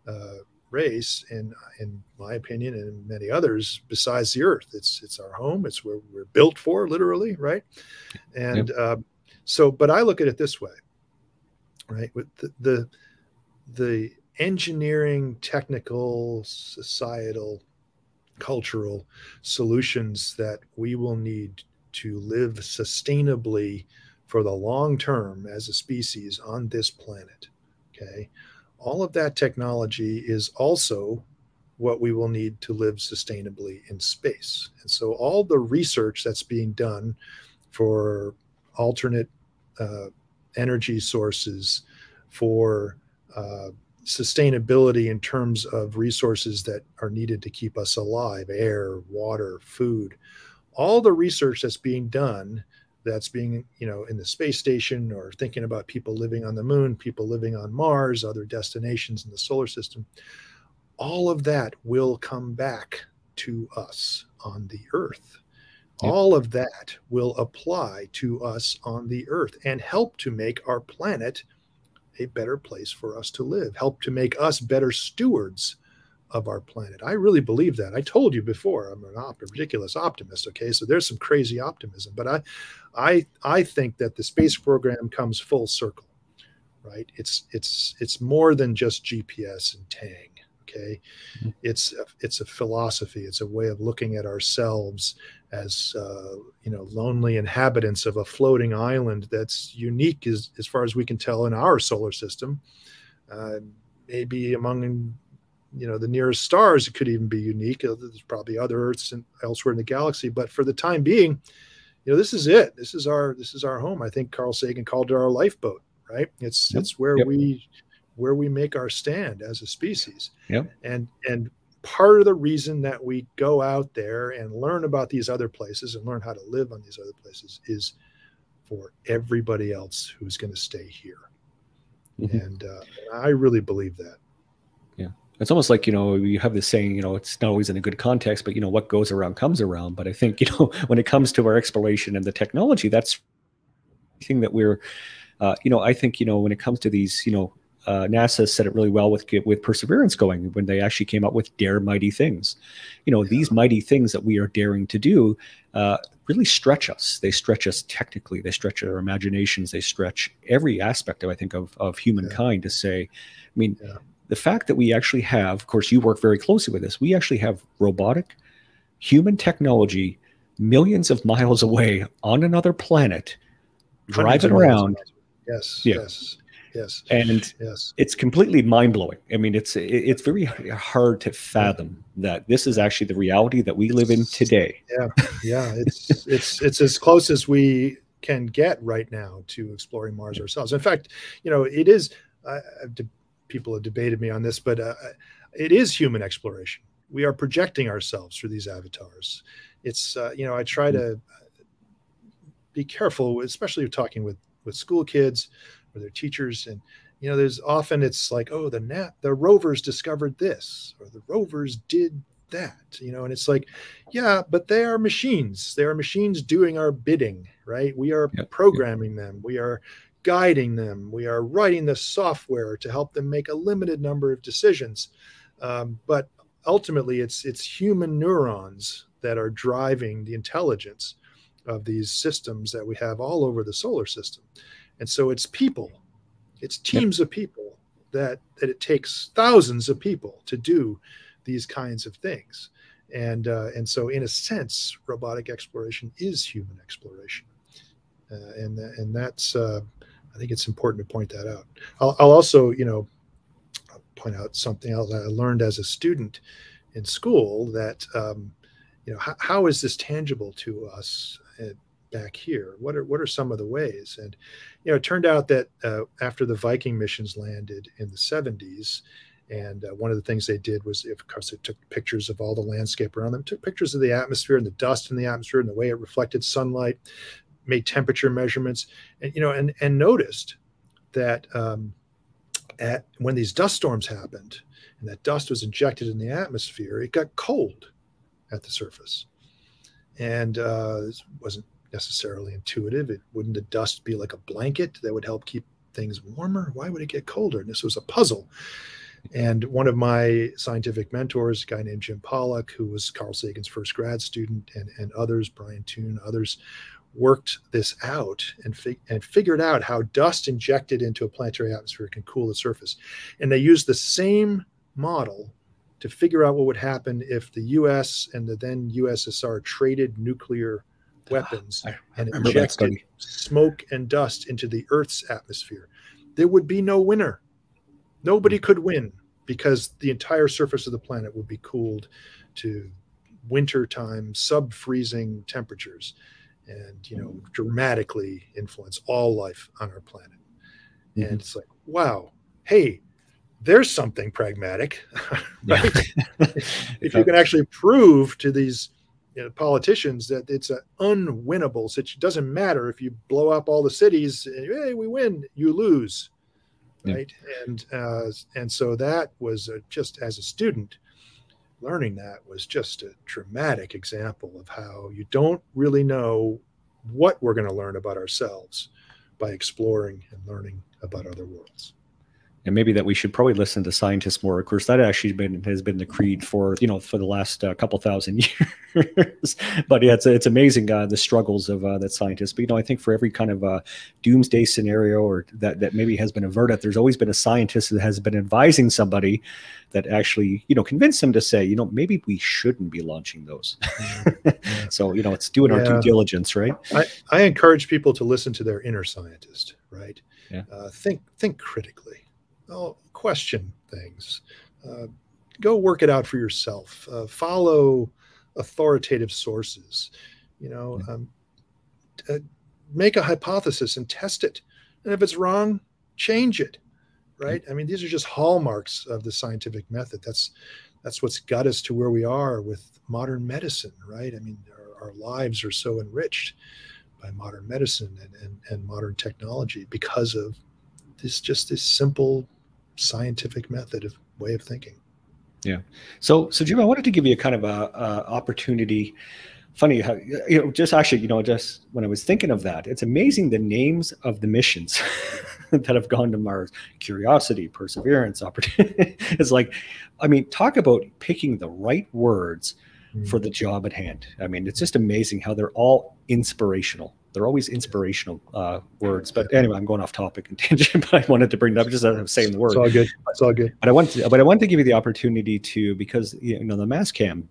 uh, race, in in my opinion, and many others besides the Earth. It's it's our home. It's where we're built for, literally, right? And yep. uh, so, but I look at it this way, right? With the, the the engineering, technical, societal cultural solutions that we will need to live sustainably for the long term as a species on this planet. Okay. All of that technology is also what we will need to live sustainably in space. And so, all the research that's being done for alternate uh, energy sources, for uh, sustainability in terms of resources that are needed to keep us alive air water food all the research that's being done that's being you know in the space station or thinking about people living on the moon people living on mars other destinations in the solar system all of that will come back to us on the earth yep. all of that will apply to us on the earth and help to make our planet a better place for us to live, help to make us better stewards of our planet. I really believe that. I told you before, I'm an op- ridiculous optimist. Okay, so there's some crazy optimism, but I, I, I think that the space program comes full circle, right? It's it's it's more than just GPS and Tang. Okay, mm-hmm. it's a, it's a philosophy. It's a way of looking at ourselves as uh, you know lonely inhabitants of a floating island that's unique as, as far as we can tell in our solar system uh, maybe among you know the nearest stars it could even be unique uh, there's probably other earths and elsewhere in the galaxy but for the time being you know this is it this is our this is our home i think carl sagan called it our lifeboat right it's yep. it's where yep. we where we make our stand as a species yep. and and part of the reason that we go out there and learn about these other places and learn how to live on these other places is for everybody else who's going to stay here. Mm-hmm. And uh, I really believe that. Yeah. It's almost like, you know, you have this saying, you know, it's not always in a good context, but, you know, what goes around comes around. But I think, you know, when it comes to our exploration and the technology, that's the thing that we're, uh, you know, I think, you know, when it comes to these, you know, uh, NASA said it really well with with Perseverance going when they actually came up with dare mighty things. You know, yeah. these mighty things that we are daring to do uh, really stretch us. They stretch us technically. They stretch our imaginations. They stretch every aspect of I think of of humankind yeah. to say. I mean, yeah. the fact that we actually have, of course, you work very closely with this. We actually have robotic, human technology, millions of miles away on another planet, driving around. Yes. Yeah. Yes yes. And yes. it's completely mind-blowing. I mean it's it's very hard to fathom that this is actually the reality that we live in today. yeah yeah it's it's it's as close as we can get right now to exploring mars ourselves. In fact you know it is uh, people have debated me on this but uh, it is human exploration. We are projecting ourselves through these avatars. It's uh, you know i try to be careful especially talking with with school kids or their teachers. And you know there's often it's like oh the nat the rovers discovered this or the rovers did that you know and it's like yeah but they are machines. They are machines doing our bidding right? We are yep. programming them. We are guiding them. We are writing the software to help them make a limited number of decisions. Um, but ultimately it's it's human neurons that are driving the intelligence of these systems that we have all over the solar system and so it's people, it's teams of people that that it takes thousands of people to do these kinds of things. And uh, and so in a sense, robotic exploration is human exploration, uh, and and that's uh, I think it's important to point that out. I'll, I'll also you know point out something else I learned as a student in school that um, you know how, how is this tangible to us back here? What are what are some of the ways? And you know, it turned out that uh, after the Viking missions landed in the 70s, and uh, one of the things they did was, of course, they took pictures of all the landscape around them, took pictures of the atmosphere and the dust in the atmosphere and the way it reflected sunlight, made temperature measurements, and you know, and and noticed that um, at when these dust storms happened and that dust was injected in the atmosphere, it got cold at the surface, and uh, wasn't necessarily intuitive. It wouldn't the dust be like a blanket that would help keep things warmer? Why would it get colder? And this was a puzzle. And one of my scientific mentors, a guy named Jim Pollack, who was Carl Sagan's first grad student, and, and others, Brian Toon, others, worked this out and, and figured out how dust injected into a planetary atmosphere can cool the surface. And they used the same model to figure out what would happen if the US and the then USSR traded nuclear weapons I, I and injected smoke and dust into the Earth's atmosphere, there would be no winner. Nobody could win because the entire surface of the planet would be cooled to wintertime sub-freezing temperatures and you know dramatically influence all life on our planet. Mm-hmm. and it's like wow hey there's something pragmatic right? If you can actually prove to these you know, politicians that it's an unwinnable situation. It doesn't matter if you blow up all the cities. Hey, we win, you lose, right? Yeah. And uh, and so that was a, just as a student, learning that was just a dramatic example of how you don't really know what we're going to learn about ourselves by exploring and learning about other worlds and maybe that we should probably listen to scientists more. Of course, that actually been has been the creed for you know for the last uh, couple thousand years. but yeah, it's it's amazing uh, the struggles of uh, that scientists. But you know, I think for every kind of uh, doomsday scenario or that that maybe has been averted, there's always been a scientist that has been advising somebody that actually you know convinced them to say, you know, maybe we shouldn't be launching those. so you know, it's doing yeah. our due diligence, right? I, I encourage people to listen to their inner scientist, right? Yeah. Uh, think think critically oh, question things. Uh, go work it out for yourself. Uh, follow authoritative sources. You know, um, uh, make a hypothesis and test it. And if it's wrong, change it. Right. I mean, these are just hallmarks of the scientific method. That's that's what's got us to where we are with modern medicine, right? I mean, our, our lives are so enriched by modern medicine and, and, and modern technology because of this just this simple scientific method of way of thinking. Yeah. So, so Jim, I wanted to give you a kind of a, a opportunity. Funny how you know, just actually, you know, just when I was thinking of that, it's amazing the names of the missions that have gone to Mars: Curiosity, Perseverance, Opportunity. it's like, I mean, talk about picking the right words mm. for the job at hand. I mean, it's just amazing how they're all inspirational. They're always inspirational uh, words. But anyway, I'm going off topic and tangent, but I wanted to bring it up just as I'm saying the word. It's all good. It's all good. But I want to, but I want to give you the opportunity to because you know the Mastcam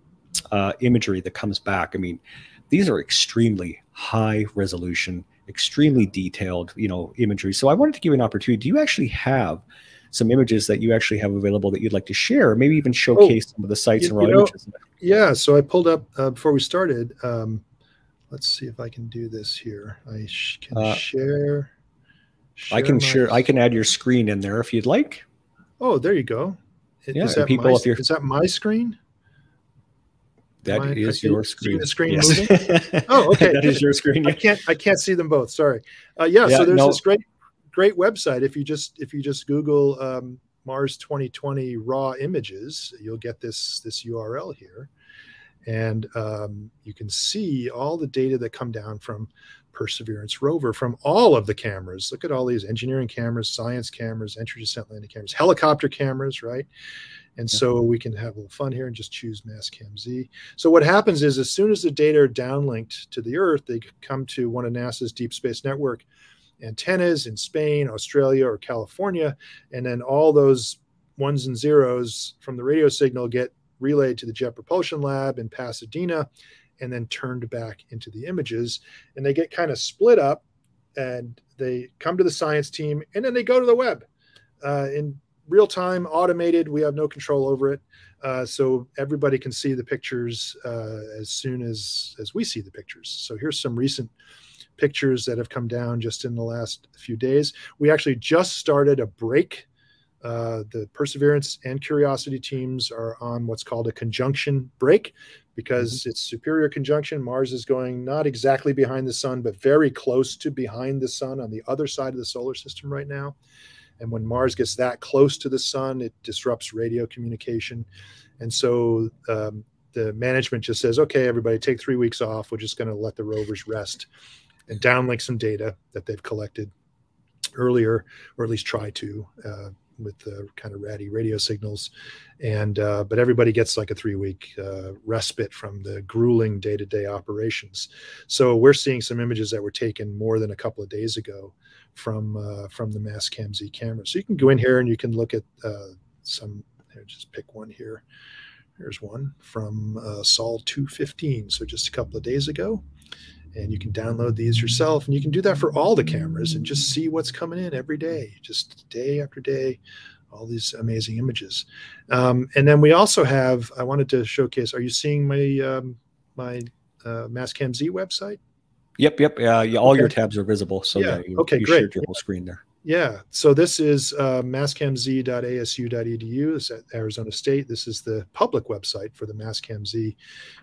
uh, imagery that comes back. I mean, these are extremely high resolution, extremely detailed, you know, imagery. So I wanted to give you an opportunity. Do you actually have some images that you actually have available that you'd like to share, or maybe even showcase some of the sites you- and raw you know, images? Yeah, so I pulled up uh, before we started. Um, let's see if I can do this here. I sh- can Uh, share. I can my- share. I can add your screen in there if you'd like. Oh, there you go. Is Yeah, that people, my, if you're- is that my screen? That I- is your screen. the screen Yes. moving? Oh, okay, that is your screen. I can't. I can't see them both. Sorry. Uh, yeah, Yeah, So there's no. this great, great website. If you just if you just Google um, Mars 2020 raw images, you'll get this this URL here, and um, you can see all the data that come down from Perseverance rover from all of the cameras. Look at all these engineering cameras, science cameras, entry descent landing cameras, helicopter cameras, right? And so we can have a little fun here and just choose Mastcam Z. So what happens is as soon as the data are downlinked to the Earth, they come to one of NASA's Deep Space Network antennas in Spain, Australia, or California, and then all those ones and zeros from the radio signal get relayed to the Jet Propulsion Lab in Pasadena, and then turned back into the images, and they get kind of split up, and they come to the science team, and then they go to the web. Uh, in real time, automated, we have no control over it. Uh, so everybody can see the pictures uh, as soon as as we see the pictures. So here's some recent pictures that have come down just in the last few days. We actually just started a break. Uh, the Perseverance and Curiosity teams are on what's called a conjunction break because it's superior conjunction. Mars is going not exactly behind the sun, but very close to behind the sun on the other side of the solar system right now. And when Mars gets that close to the sun, it disrupts radio communication. And so um, the management just says, okay, everybody take three weeks off. We're just going to let the rovers rest and downlink some data that they've collected earlier, or at least try to. Uh, with the kind of ratty radio signals. And uh, but everybody gets like a three week uh, respite from the grueling day-to-day operations. So we're seeing some images that were taken more than a couple of days ago from uh, from the Mastcam Z camera. So you can go in here and you can look at uh, some here, just pick one here. Here's one from uh, Sol 215 so just a couple of days ago and you can download these yourself and you can do that for all the cameras and just see what's coming in every day just day after day all these amazing images um, and then we also have i wanted to showcase are you seeing my um, my uh, Mastcam Z website Yep, yep. Uh, yeah, all your tabs are visible. So Yeah, yeah, you, okay, you great. shared your whole screen there. Yeah. So this is uh, mastcamz.asu.edu. It's at Arizona State. This is the public website for the Mastcam Z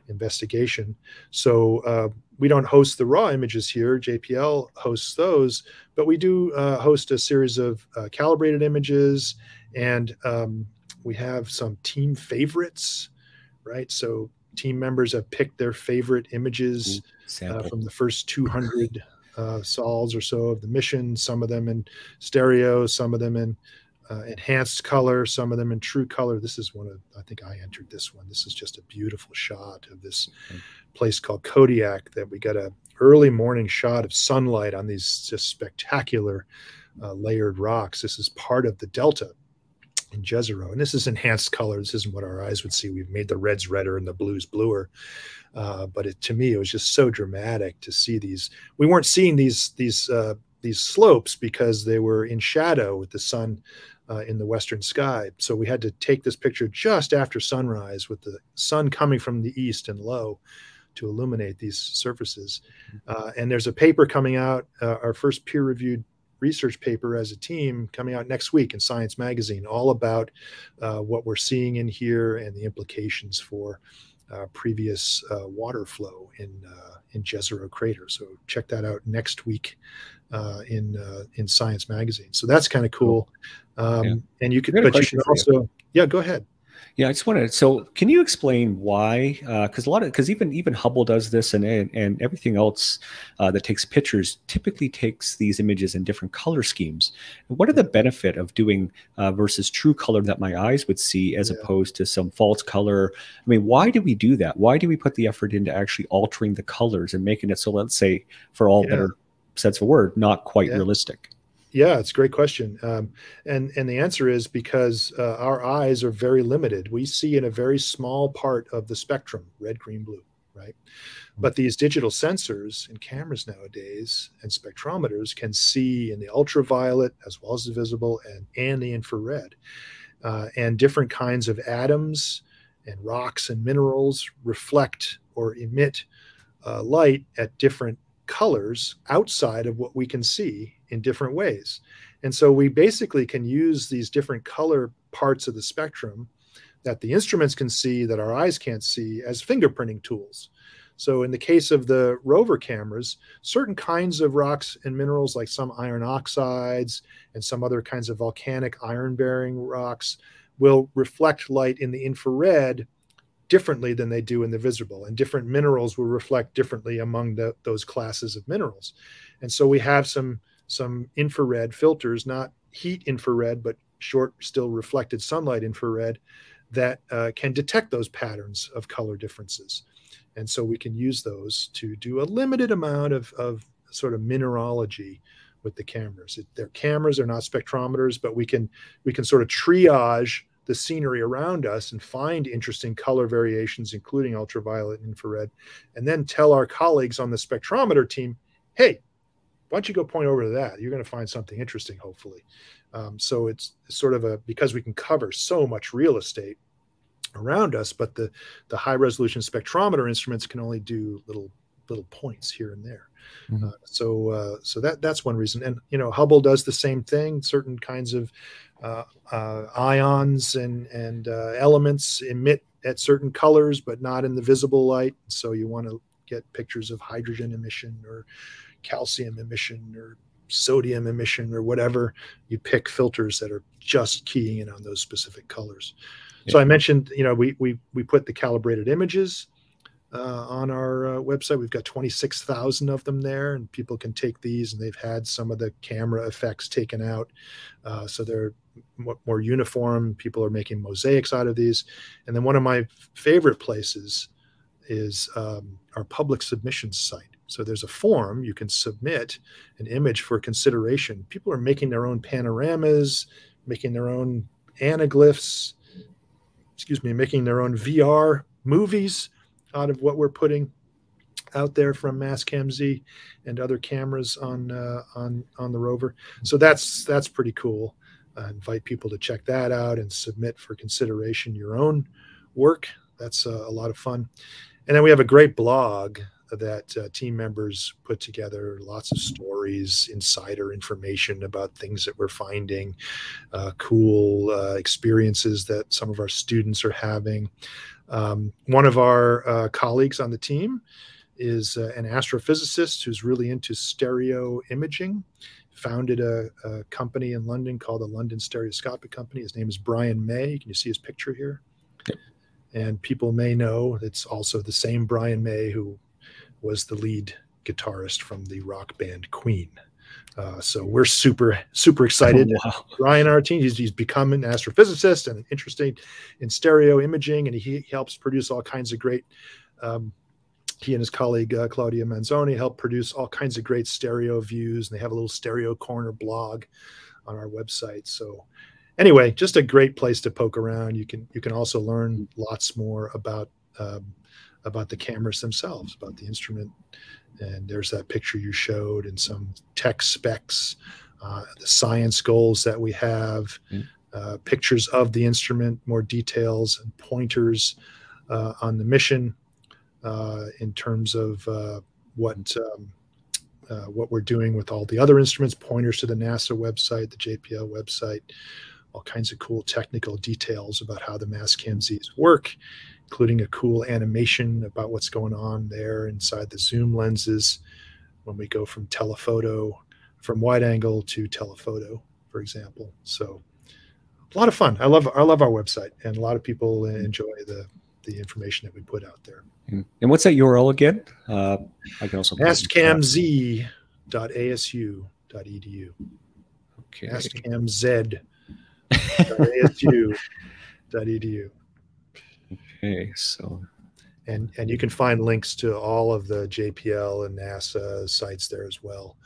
investigation. So uh, we don't host the raw images here. JPL hosts those, but we do uh, host a series of uh, calibrated images, and um, we have some team favorites, right? So team members have picked their favorite images uh, from the first 200 uh, sols or so of the mission, some of them in stereo, some of them in uh, enhanced color, some of them in true color. This is one of, I think I entered this one. This is just a beautiful shot of this Mhm. place called Kodiak that we got a early morning shot of sunlight on these just spectacular uh, layered rocks. This is part of the delta in Jezero. And this is enhanced color. This isn't what our eyes would see. We've made the reds redder and the blues bluer. Uh, but it, to me, it was just so dramatic to see these. We weren't seeing these these uh, these slopes because they were in shadow with the sun uh, in the western sky. So we had to take this picture just after sunrise with the sun coming from the east and low to illuminate these surfaces. Uh, and there's a paper coming out, uh, our first peer-reviewed research paper as a team coming out next week in Science Magazine, all about uh, what we're seeing in here and the implications for uh, previous uh, water flow in uh, in Jezero Crater. So check that out next week uh, in uh, in Science Magazine. So that's kind of cool. Um, Yeah. And you could, I got a but you question can you. also, yeah, go ahead. Yeah, I just wanted. To so, can you explain why? Because a lot of because even even Hubble does this, and and, and everything else uh, that takes pictures typically takes these images in different color schemes. What are the benefit of doing uh, versus true color that my eyes would see, as Yeah. opposed to some false color? I mean, why do we do that? Why do we put the effort into actually altering the colors and making it so? Let's say, for all Yeah. better sense of word, not quite Yeah. realistic. Yeah, it's a great question, um, and and the answer is because uh, our eyes are very limited. We see in a very small part of the spectrum, red, green, blue, right? But these digital sensors and cameras nowadays and spectrometers can see in the ultraviolet as well as the visible and and the infrared, uh, and different kinds of atoms and rocks and minerals reflect or emit uh, light at different colors outside of what we can see in different ways. And so we basically can use these different color parts of the spectrum that the instruments can see that our eyes can't see as fingerprinting tools. So in the case of the rover cameras, certain kinds of rocks and minerals like some iron oxides and some other kinds of volcanic iron bearing rocks will reflect light in the infrared differently than they do in the visible and different minerals will reflect differently among the, those classes of minerals and so we have some some infrared filters not heat infrared but short still reflected sunlight infrared that uh, can detect those patterns of color differences. And so we can use those to do a limited amount of, of sort of mineralogy with the cameras. It, they're cameras they're not spectrometers but we can we can sort of triage the scenery around us and find interesting color variations, including ultraviolet and infrared, and then tell our colleagues on the spectrometer team, hey, why don't you go point over to that? You're going to find something interesting, hopefully. Um, so it's sort of a because we can cover so much real estate around us, but the the high resolution spectrometer instruments can only do little little points here and there. Mhm. Uh, so uh, so that that's one reason. And you know, Hubble does the same thing. Certain kinds of uh, uh, ions and and uh, elements emit at certain colors, but not in the visible light. So you want to get pictures of hydrogen emission or calcium emission or sodium emission or whatever. You pick filters that are just keying in on those specific colors. So I mentioned, you know, we we we put the calibrated images uh, on our uh, website. We've got 26,000 of them there, and people can take these, and they've had some of the camera effects taken out, uh, so they're more uniform. People are making mosaics out of these, and then one of my favorite places is um, our public submissions site. So there's a form you can submit an image for consideration. People are making their own panoramas, making their own anaglyphs, excuse me, making their own VR movies out of what we're putting out there from Mastcam Z and other cameras on uh, on on the rover. So that's that's pretty cool. I invite people to check that out and submit for consideration your own work. That's uh, a lot of fun. And then we have a great blog that uh, team members put together lots of stories insider information about things that we're finding uh, cool uh, experiences that some of our students are having. Um, one of our uh, colleagues on the team is uh, an astrophysicist who's really into stereo imaging founded a, a company in london called the london stereoscopic company. His name is brian may. Can you see his picture here? And people may know it's also the same brian may who was the lead guitarist from the rock band Queen. Uh, so we're super super excited. wow. Brian, our team, he's, he's become an astrophysicist and interested in stereo imaging, and he, he helps produce all kinds of great. Um, he and his colleague uh, Claudia Manzoni help produce all kinds of great stereo views, and they have a little stereo corner blog on our website. So anyway, just a great place to poke around. You can you can also learn lots more about um, about the cameras themselves, about the instrument. And there's that picture you showed, and some tech specs, uh, the science goals that we have, Mm. uh, pictures of the instrument, more details and pointers uh, on the mission uh, in terms of uh, what um, uh, what we're doing with all the other instruments, pointers to the NASA website, the JPL website, all kinds of cool technical details about how the Mastcam Zs work, including a cool animation about what's going on there inside the zoom lenses when we go from telephoto, from wide angle to telephoto, for example. So a lot of fun. I love I love our website, and a lot of people enjoy the the information that we put out there. And what's that URL again? Uh, I can also mastcamz.asu.edu. Okay. Mastcamz.asu.edu. Okay, so and and you can find links to all of the JPL and NASA sites there as well,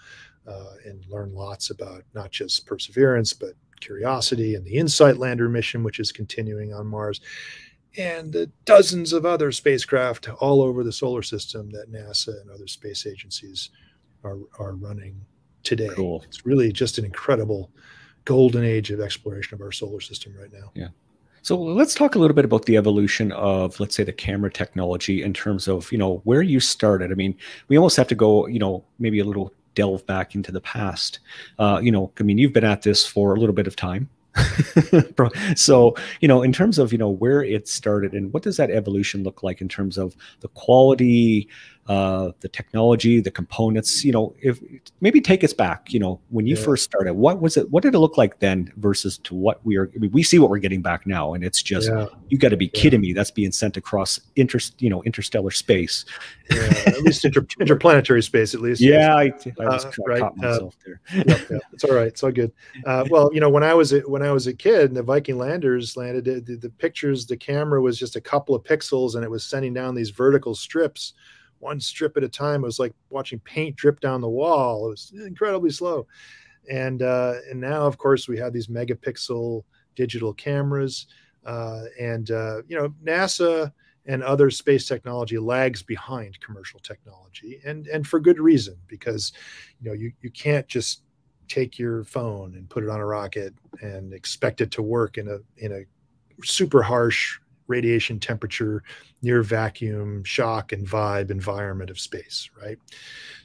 uh, and learn lots about not just Perseverance but Curiosity and the InSight lander mission, which is continuing on Mars, and the dozens of other spacecraft all over the solar system that NASA and other space agencies are, are running today. Cool. It's really just an incredible golden age of exploration of our solar system right now. Yeah. So let's talk a little bit about the evolution of, let's say, the camera technology in terms of, you know, where you started. I mean, we almost have to go, you know, maybe a little delve back into the past. Uh, you know, I mean, you've been at this for a little bit of time. so you know in terms of you know where it started and what does that evolution look like in terms of the quality uh, the technology, the components. You know, if maybe take us back. You know, when you yeah. first started, what was it? What did it look like then versus to what we are? I mean, we see what we're getting back now, and it's just yeah. you got to be yeah. kidding me. That's being sent across inter, you know, interstellar space. Yeah, at least inter, interplanetary space, at least. Yeah, I, I uh, right. caught uh, myself uh, there. yeah, it's all right. It's all good. Uh, well, you know, when I was a, when I was a kid, the Viking landers landed. The, the pictures, the camera was just a couple of pixels, and it was sending down these vertical strips one strip at a time. It was like watching paint drip down the wall. It was incredibly slow. And uh, and now, of course, we have these megapixel digital cameras, uh, and uh, you know, NASA and other space technology lags behind commercial technology, and and for good reason, because you know you you can't just take your phone and put it on a rocket and expect it to work in a in a super harsh radiation temperature, near vacuum, shock, and vibe environment of space, right?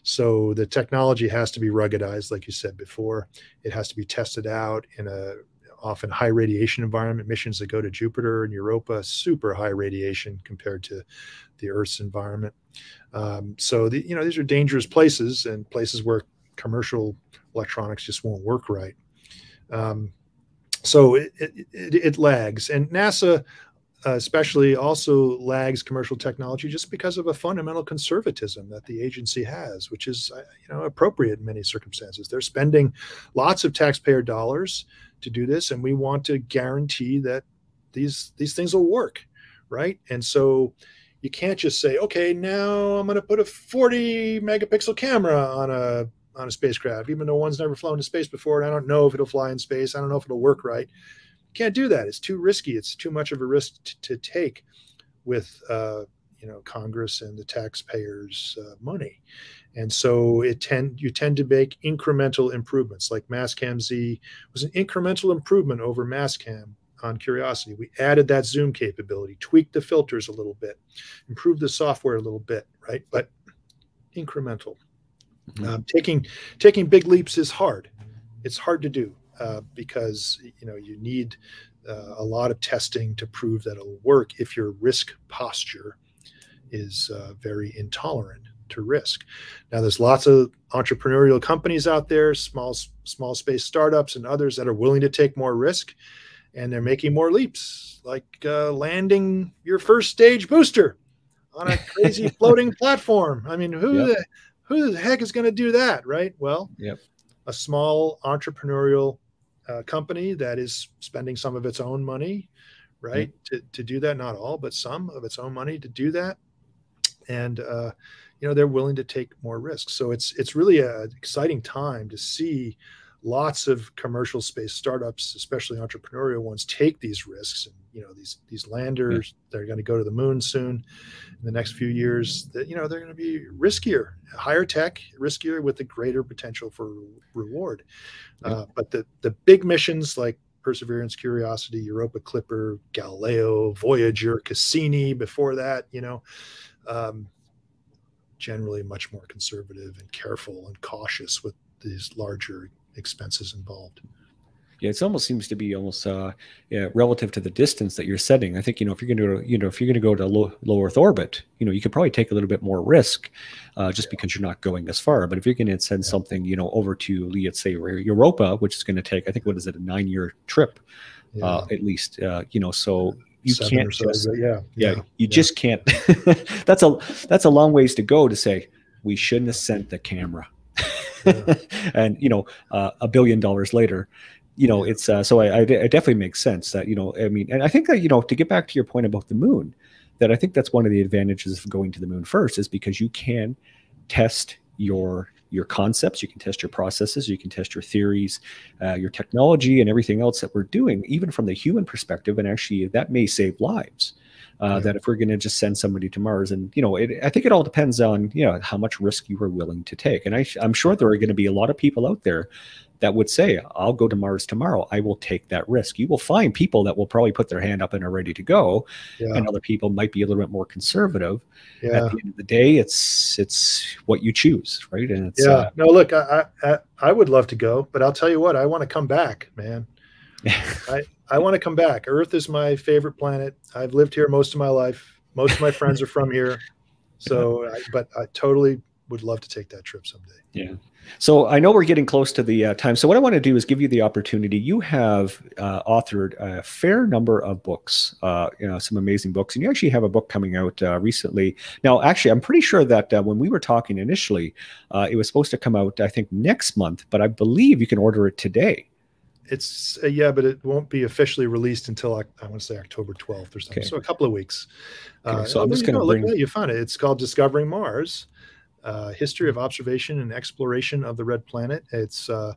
So the technology has to be ruggedized, like you said before. It has to be tested out in a often high radiation environment. Missions that go to Jupiter and Europa, super high radiation compared to the Earth's environment. Um, so the, you know these are dangerous places and places where commercial electronics just won't work right. Um, so it, it, it, lags, and NASA especially also lags commercial technology just because of a fundamental conservatism that the agency has, which is uh, you know appropriate in many circumstances. They're spending lots of taxpayer dollars to do this, and we want to guarantee that these these things will work, right? And so you can't just say, okay, now I'm going to put a 40 megapixel camera on a on a spacecraft, even though one's never flown to space before, and I don't know if it'll fly in space. I don't know if it'll work right can't do that. It's too risky. It's too much of a risk t- to take with uh, you know Congress and the taxpayers' uh, money, and so it tend you tend to make incremental improvements. Like Mastcam Z was an incremental improvement over Mastcam on Curiosity. We added that zoom capability, tweaked the filters a little bit, improved the software a little bit, right? But incremental. Mm-hmm. Um, taking taking big leaps is hard. It's hard to do. Uh, because you know you need uh, a lot of testing to prove that it'll work if your risk posture is uh, very intolerant to risk. Now, there's lots of entrepreneurial companies out there, small small space startups, and others that are willing to take more risk, and they're making more leaps, like uh, landing your first stage booster on a crazy floating platform. I mean, who yep. the who the heck is going to do that, right? Well, yep. a small entrepreneurial uh, company that is spending some of its own money, right, mm-hmm. to, to do that. Not all, but some of its own money to do that. And, uh, you know, they're willing to take more risks. So it's, it's really an exciting time to see lots of commercial space startups, especially entrepreneurial ones, take these risks. And you know, these these landers, they're going to go to the moon soon in the next few years. That you know, they're going to be riskier, higher tech, riskier with a greater potential for reward. Uh, but the the big missions like Perseverance, Curiosity, Europa Clipper, Galileo, Voyager, Cassini. Before that, you know. Um, generally much more conservative and careful and cautious with these larger expenses involved. Yeah, it almost seems to be almost uh, yeah, relative to the distance that you're setting. I think you know if you're going to you know if you're going to go to low, low Earth orbit, you know you could probably take a little bit more risk, uh, just yeah. because you're not going as far. But if you're going to send yeah. something you know over to let's say Europa, which is going to take I think what is it a nine year trip, uh, at least uh, you know so you Seven can't so, just yeah, yeah you yeah. just can't. that's a that's a long ways to go to say we shouldn't have sent the camera. Yeah. and you know uh, a billion dollars later you know it's uh, so I, I, it definitely makes sense that you know i mean and i think that you know to get back to your point about the moon that i think that's one of the advantages of going to the moon first is because you can test your your concepts you can test your processes you can test your theories uh, your technology and everything else that we're doing even from the human perspective and actually that may save lives uh, yeah. that if we're going to just send somebody to Mars, and you know, it, I think it all depends on you know how much risk you are willing to take. And I, I'm sure there are going to be a lot of people out there that would say, I'll go to Mars tomorrow. I will take that risk. You will find people that will probably put their hand up and are ready to go. Yeah. And other people might be a little bit more conservative. Yeah. At the end of the day, it's it's what you choose, right? And it's yeah. Uh, no, look, I, I I would love to go, but I'll tell you what, I want to come back, man. I I want to come back. Earth is my favorite planet. I've lived here most of my life. Most of my friends are from here. So, I, but I totally would love to take that trip someday. Yeah. So I know we're getting close to the uh, time. So what I want to do is give you the opportunity. You have uh, authored a fair number of books, uh, you know, some amazing books, and you actually have a book coming out uh, recently. Now, actually, I'm pretty sure that uh, when we were talking initially, uh, it was supposed to come out, I think, next month, but I believe you can order it today. It's yeah, but it won't be officially released until I, I want to say October 12th or something. Okay. So a couple of weeks. Okay, so I'm just going to bring. Look, you found it. It's called Discovering Mars uh, history of observation and exploration of the red planet. It's uh,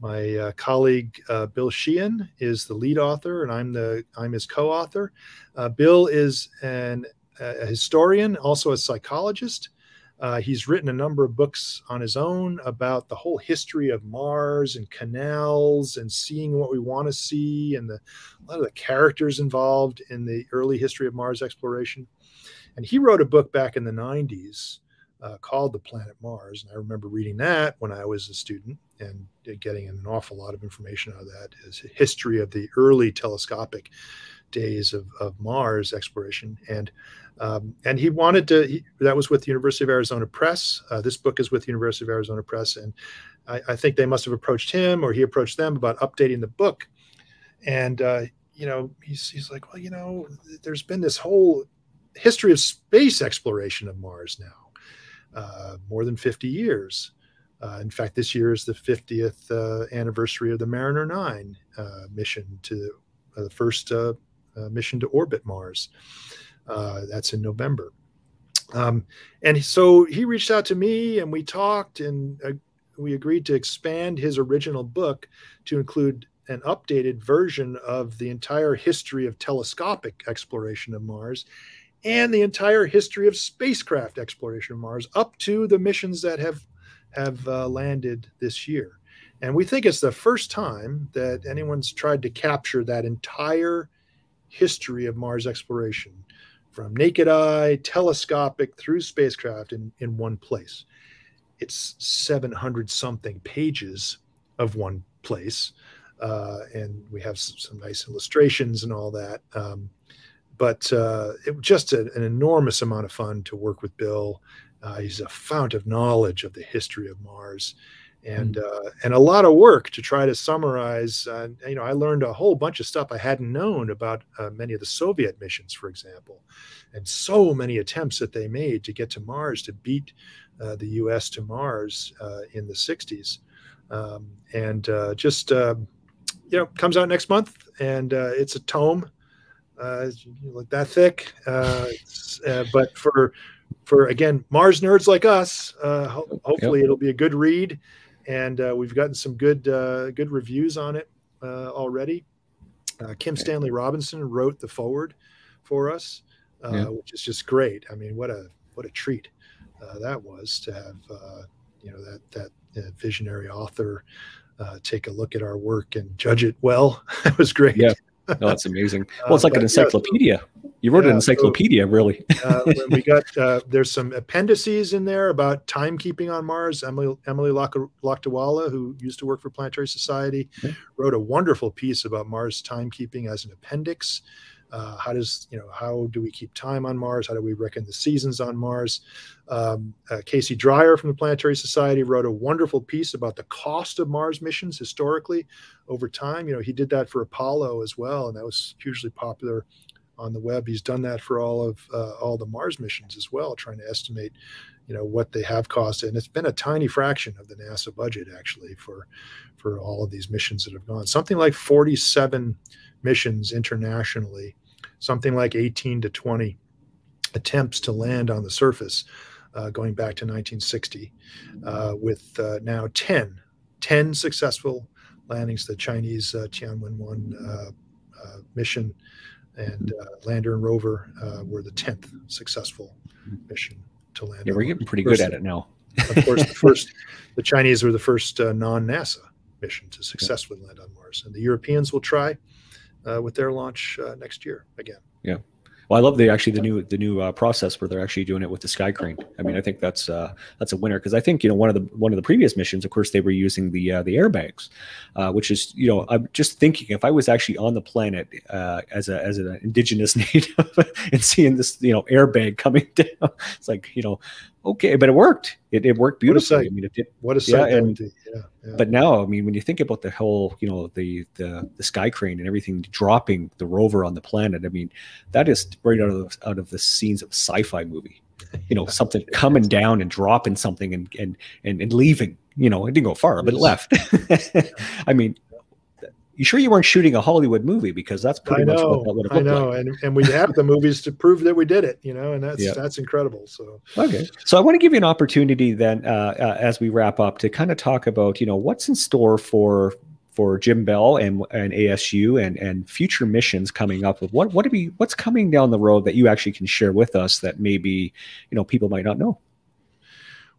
my uh, colleague uh, Bill Sheehan is the lead author, and I'm the I'm his co-author. Uh, Bill is an, a historian, also a psychologist. Uh, he's written a number of books on his own about the whole history of Mars and canals and seeing what we want to see and the, a lot of the characters involved in the early history of Mars exploration. And he wrote a book back in the 90s uh, called The Planet Mars. And I remember reading that when I was a student and getting an awful lot of information out of that is history of the early telescopic days of, of Mars exploration. And um, and he wanted to, he, that was with the University of Arizona Press. Uh, this book is with the University of Arizona Press. And I, I, think they must have approached him or he approached them about updating the book. And, uh, you know, he's, he's like, well, you know, there's been this whole history of space exploration of Mars now uh, more than 50 years. Uh, in fact, this year is the 50th uh, anniversary of the Mariner 9 uh, mission to uh, the first mission to orbit Mars. that's in November. Um, and so he reached out to me and we talked and we agreed to expand his original book to include an updated version of the entire history of telescopic exploration of Mars and the entire history of spacecraft exploration of Mars up to the missions that have have uh, landed this year. And we think it's the first time that anyone's tried to capture that entire history of Mars exploration from naked eye, telescopic through spacecraft in, in one place. It's 700 something pages of one place. Uh, and we have some, some, nice illustrations and all that. Um, but uh, it was just a, an enormous amount of fun to work with Bill. Uh, he's a fount of knowledge of the history of Mars, and mm. uh, and a lot of work to try to summarize. Uh, you know, I learned a whole bunch of stuff I hadn't known about uh, many of the Soviet missions, for example, and so many attempts that they made to get to Mars to beat uh, the U.S. to Mars in the '60s, um, and just you know comes out next month, and it's a tome uh, look that thick. Uh, uh, but for for again Mars nerds like us, uh, ho- hopefully yep. it'll be a good read, and uh, we've gotten some good uh, good reviews on it uh, already. Uh, Kim Stanley Robinson wrote the foreword for us, uh, yeah. which is just great. I mean, what a what a treat uh, that was to have uh, you know that that uh, visionary author uh, take a look at our work and judge it well. it was great. Yeah, no, that's amazing. Well, it's like uh, an encyclopedia. Yeah, You wrote Yeah, an so- encyclopedia, really. uh, when we got uh, there's some appendices in there about timekeeping on Mars. Emily Emily Lak- Lakdawala, who used to work for Planetary Society, Yeah. wrote a wonderful piece about Mars timekeeping as an appendix. Uh, how does you know how do we keep time on Mars? How do we reckon the seasons on Mars? Um, uh, Casey Dreyer from the Planetary Society wrote a wonderful piece about the cost of Mars missions historically over time. You know, he did that for Apollo as well, and that was hugely popular on the web. He's done that for all of uh, all the Mars missions as well, trying to estimate, you know, what they have cost. And it's been a tiny fraction of the NASA budget actually for for all of these missions that have gone. Something like 47 missions internationally, something like 18 to 20 attempts to land on the surface, uh, going back to 1960, uh, with uh, now 10 10 successful landings. The Chinese uh, Tianwen-1 uh, uh, mission and uh, lander and rover uh, were the 10th successful mission to land. Yeah, we're getting pretty First- good at it now. Of course, the first, the Chinese were the first uh, non-NASA mission to successfully land on Mars, and the Europeans will try uh, with their launch uh, next year again. Well, I love the actually the new the new uh, process where they're actually doing it with the sky crane. I mean, I think that's uh, that's a winner because I think you know one of the one of the previous missions, of course, they were using the uh, the airbags, uh, which is you know I'm just thinking if I was actually on the planet uh, as a as an indigenous native and seeing this you know airbag coming down, it's like you know okay, but it worked. It, it worked beautifully. sight. I mean, it did. What a sight and- Yeah, yeah. But now, I mean, when you think about the whole, you know, the the the sky crane and everything dropping the rover on the planet, I mean, that is right out of out of the scenes of a sci-fi movie. You know, something coming down and dropping something and and and, and leaving. You know, it didn't go far, but it left. I mean, you sure you weren't shooting a Hollywood movie because that's pretty I much what that would have I know, like. and and we have the movies to prove that we did it, you know, and that's Yeah. that's incredible. So Okay. So I want to give you an opportunity then, uh, uh, as we wrap up, to kind of talk about, you know, what's in store for for Jim Bell and and ASU and and future missions coming up. With what what to be what's coming down the road that you actually can share with us that maybe you know people might not know.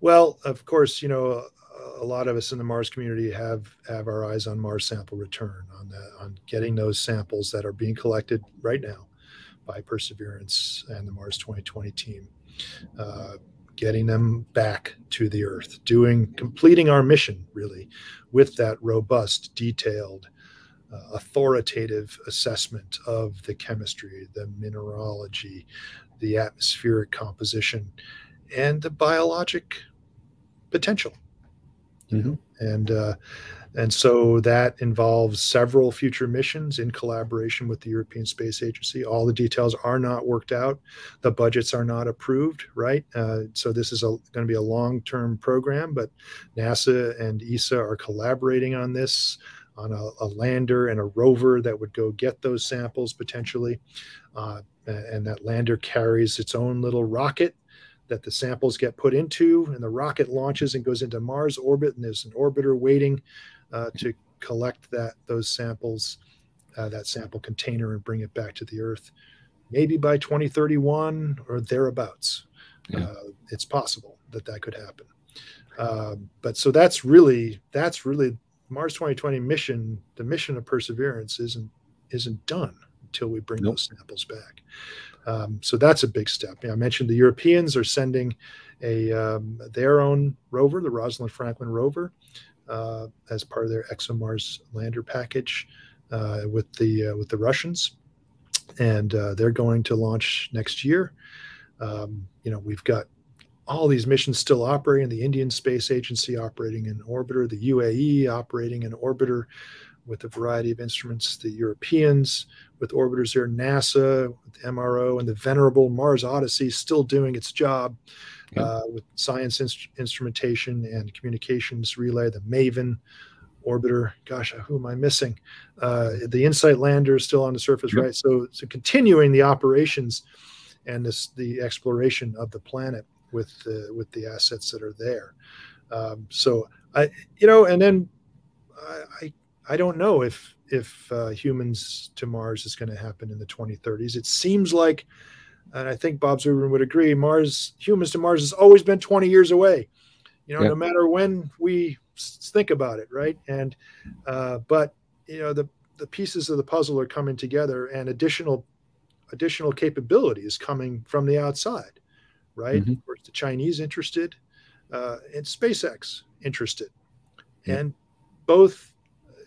Well, of course, you know, a lot of us in the Mars community have have our eyes on Mars sample return, on that, on getting those samples that are being collected right now by Perseverance and the Mars 2020 team, uh, getting them back to the Earth, doing completing our mission really with that robust, detailed. Uh, authoritative assessment of the chemistry, the mineralogy, the atmospheric composition, and the biologic potential. Know? And uh, and so that involves several future missions in collaboration with the European Space Agency. All the details are not worked out. The budgets are not approved, right? Uh, so this is going to be a long-term program, but NASA and ESA are collaborating on this, on a, a lander and a rover that would go get those samples potentially. Uh, and that lander carries its own little rocket that the samples get put into, and the rocket launches and goes into Mars orbit, and there's an orbiter waiting uh, to collect that those samples, uh, that sample container, and bring it back to the Earth, maybe by 2031 or thereabouts. Yeah. Uh, it's possible that that could happen. Um, but so that's really that's really Mars 2020 mission. The mission of Perseverance isn't isn't done until we bring Nope. those samples back. Um, so that's a big step. I mentioned the Europeans are sending a um, their own rover, the Rosalind Franklin rover, uh, as part of their ExoMars lander package uh, with the uh, with the Russians, and uh, they're going to launch next year. Um, you know, we've got all these missions still operating. The Indian Space Agency operating an orbiter, the UAE operating an orbiter with a variety of instruments, the Europeans with orbiters there, NASA with MRO, and the venerable Mars Odyssey still doing its job Yeah. uh, with science inst- instrumentation and communications relay, the MAVEN orbiter. Gosh, who am I missing? Uh, the InSight lander is still on the surface, Yep. right? So, so continuing the operations and this the exploration of the planet with the with the assets that are there. Um, so I, you know, and then I I, I don't know if if uh, humans to Mars is going to happen in the 2030s. It seems like, and I think Bob Zubrin would agree, Mars humans to Mars has always been 20 years away. You know, Yeah. no matter when we think about it, right? And uh, but you know the the pieces of the puzzle are coming together, and additional additional capabilities coming from the outside, right? Mhm. Of course, the Chinese interested, uh, and SpaceX interested, Yeah. and both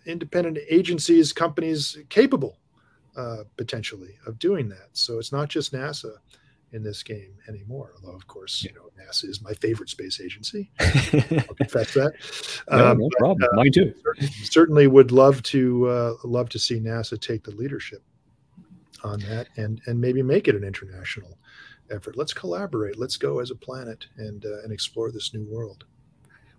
independent agencies, companies capable uh, potentially of doing that. So it's not just NASA in this game anymore. Although, of course, you know, NASA is my favorite space agency. I'll confess that. no, Um, no problem. Mine too. certainly, certainly would love to uh, love to see NASA take the leadership on that and and maybe make it an international effort. Let's collaborate. Let's go as a planet and uh, and explore this new world.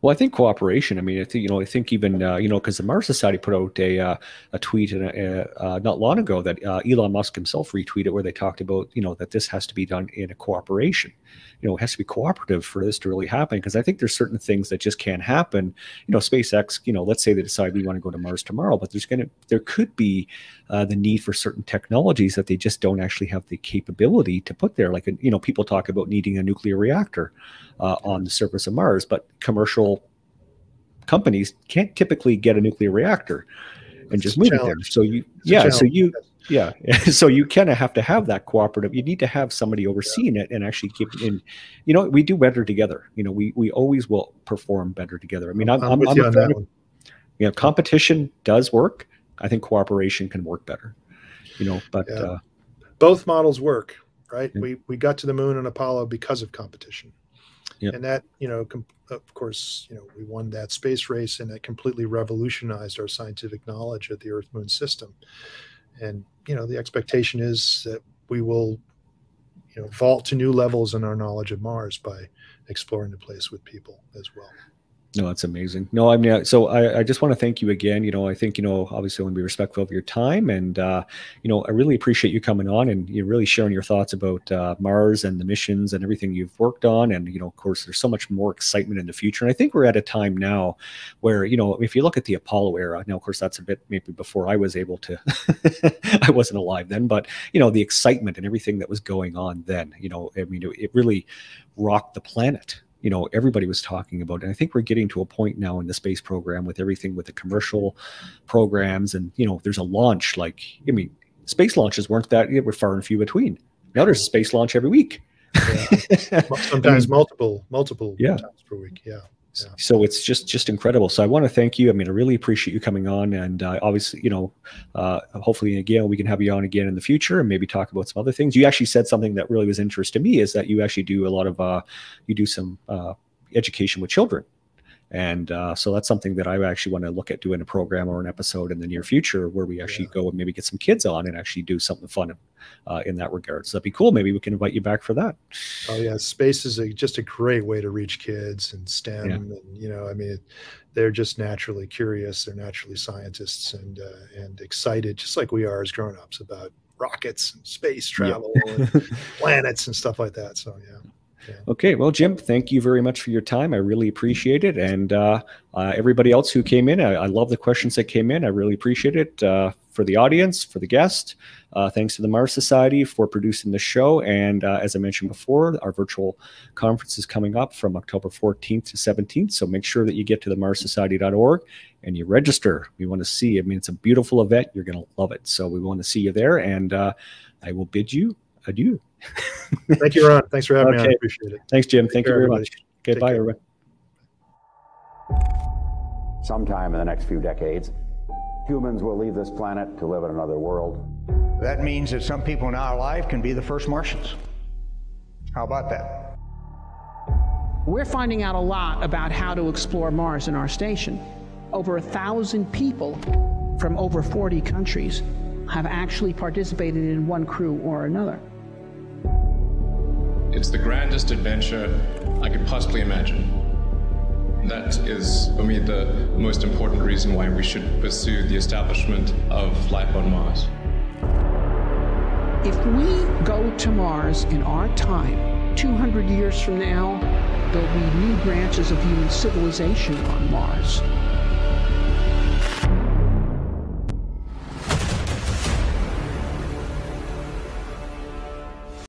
Well, I think cooperation. I mean, I think you know. I think even uh, you know because the Mars Society put out a uh, a tweet and uh, not long ago that uh, Elon Musk himself retweeted where they talked about you know that this has to be done in a cooperation. You know, it has to be cooperative for this to really happen because I think there's certain things that just can't happen. You know, SpaceX. You know, let's say they decide we want to go to Mars tomorrow, but there's gonna there could be uh, the need for certain technologies that they just don't actually have the capability to put there. Like you know, people talk about needing a nuclear reactor uh, on the surface of Mars, but commercial companies can't typically get a nuclear reactor and It's just move it there. So you, It's yeah, so you, yeah, so you kind of have to have that cooperative. You need to have somebody overseeing it and actually keep it in. You know, we do better together. You know, we we always will perform better together. I mean, I'm, I'm I'm, I'm you a on fan that of- one. you know, competition does work. I think cooperation can work better. You know, but Yeah. uh, Both models work, right? Yeah. We we got to the moon and Apollo because of competition. Yep. And that, you know, of course, you know, we won that space race and it completely revolutionized our scientific knowledge of the Earth Moon system. And, you know, the expectation is that we will, you know, vault to new levels in our knowledge of Mars by exploring the place with people as well. No, that's amazing. No, I mean, so I, I just want to thank you again. You know, I think, you know, obviously I want to be respectful of your time and, uh, you know, I really appreciate you coming on and you're really sharing your thoughts about uh, Mars and the missions and everything you've worked on. And, you know, of course, there's so much more excitement in the future. And I think we're at a time now where, you know, if you look at the Apollo era, now, of course, that's a bit maybe before I was able to, I wasn't alive then, but, you know, the excitement and everything that was going on then, you know, I mean, it, it really rocked the planet you know everybody was talking about and i think we're getting to a point now in the space program with everything with the commercial programs and you know there's a launch like i mean space launches weren't that were far and few between now there's a space launch every week Mu- Sometimes multiple, multiple Yeah. times per week. Yeah. Yeah. so it's just just incredible. So i want to thank you. I mean i really appreciate you coming on and uh, obviously you know uh, hopefully again we can have you on again in the future and maybe talk about some other things. You actually said something that really was interesting to me is that you actually do a lot of uh, you do some uh, education with children and uh, so that's something that i actually want to look at doing a program or an episode in the near future where we actually go and maybe get some kids on and actually do something fun uh, in that regard. So that'd be cool. Maybe we can invite you back for that. Oh yeah, space is a, just a great way to reach kids and STEM, Yeah. and you know, I mean, they're just naturally curious. They're naturally scientists and uh, and excited, just like we are as grown-ups about rockets and space travel and planets and stuff like that. So yeah, Okay, well, Jim, thank you very much for your time. I really appreciate it. And uh, uh, everybody else who came in, I, I love the questions that came in. I really appreciate it uh, for the audience, for the guest. Uh, thanks to the Mars Society for producing the show. And uh, as I mentioned before, our virtual conference is coming up from October 14th to 17th. So make sure that you get to the marssociety.org and you register. We want to see. I mean, it's a beautiful event. You're going to love it. So we want to see you there. And uh, I will bid you adieu. thank you, Ron. Thanks for having me. I appreciate it. Thanks, Jim. Take Thank you very everybody. much. Okay, Take bye, care. everyone. Sometime in the next few decades, humans will leave this planet to live in another world. That means that some people in our life can be the first Martians. How about that? We're finding out a lot about how to explore Mars in our station. Over a thousand people from over 40 countries have actually participated in one crew or another. It's the grandest adventure I could possibly imagine. That is, for me, the most important reason why we should pursue the establishment of life on Mars. If we go to Mars in our time, 200 years from now, there'll be new branches of human civilization on Mars.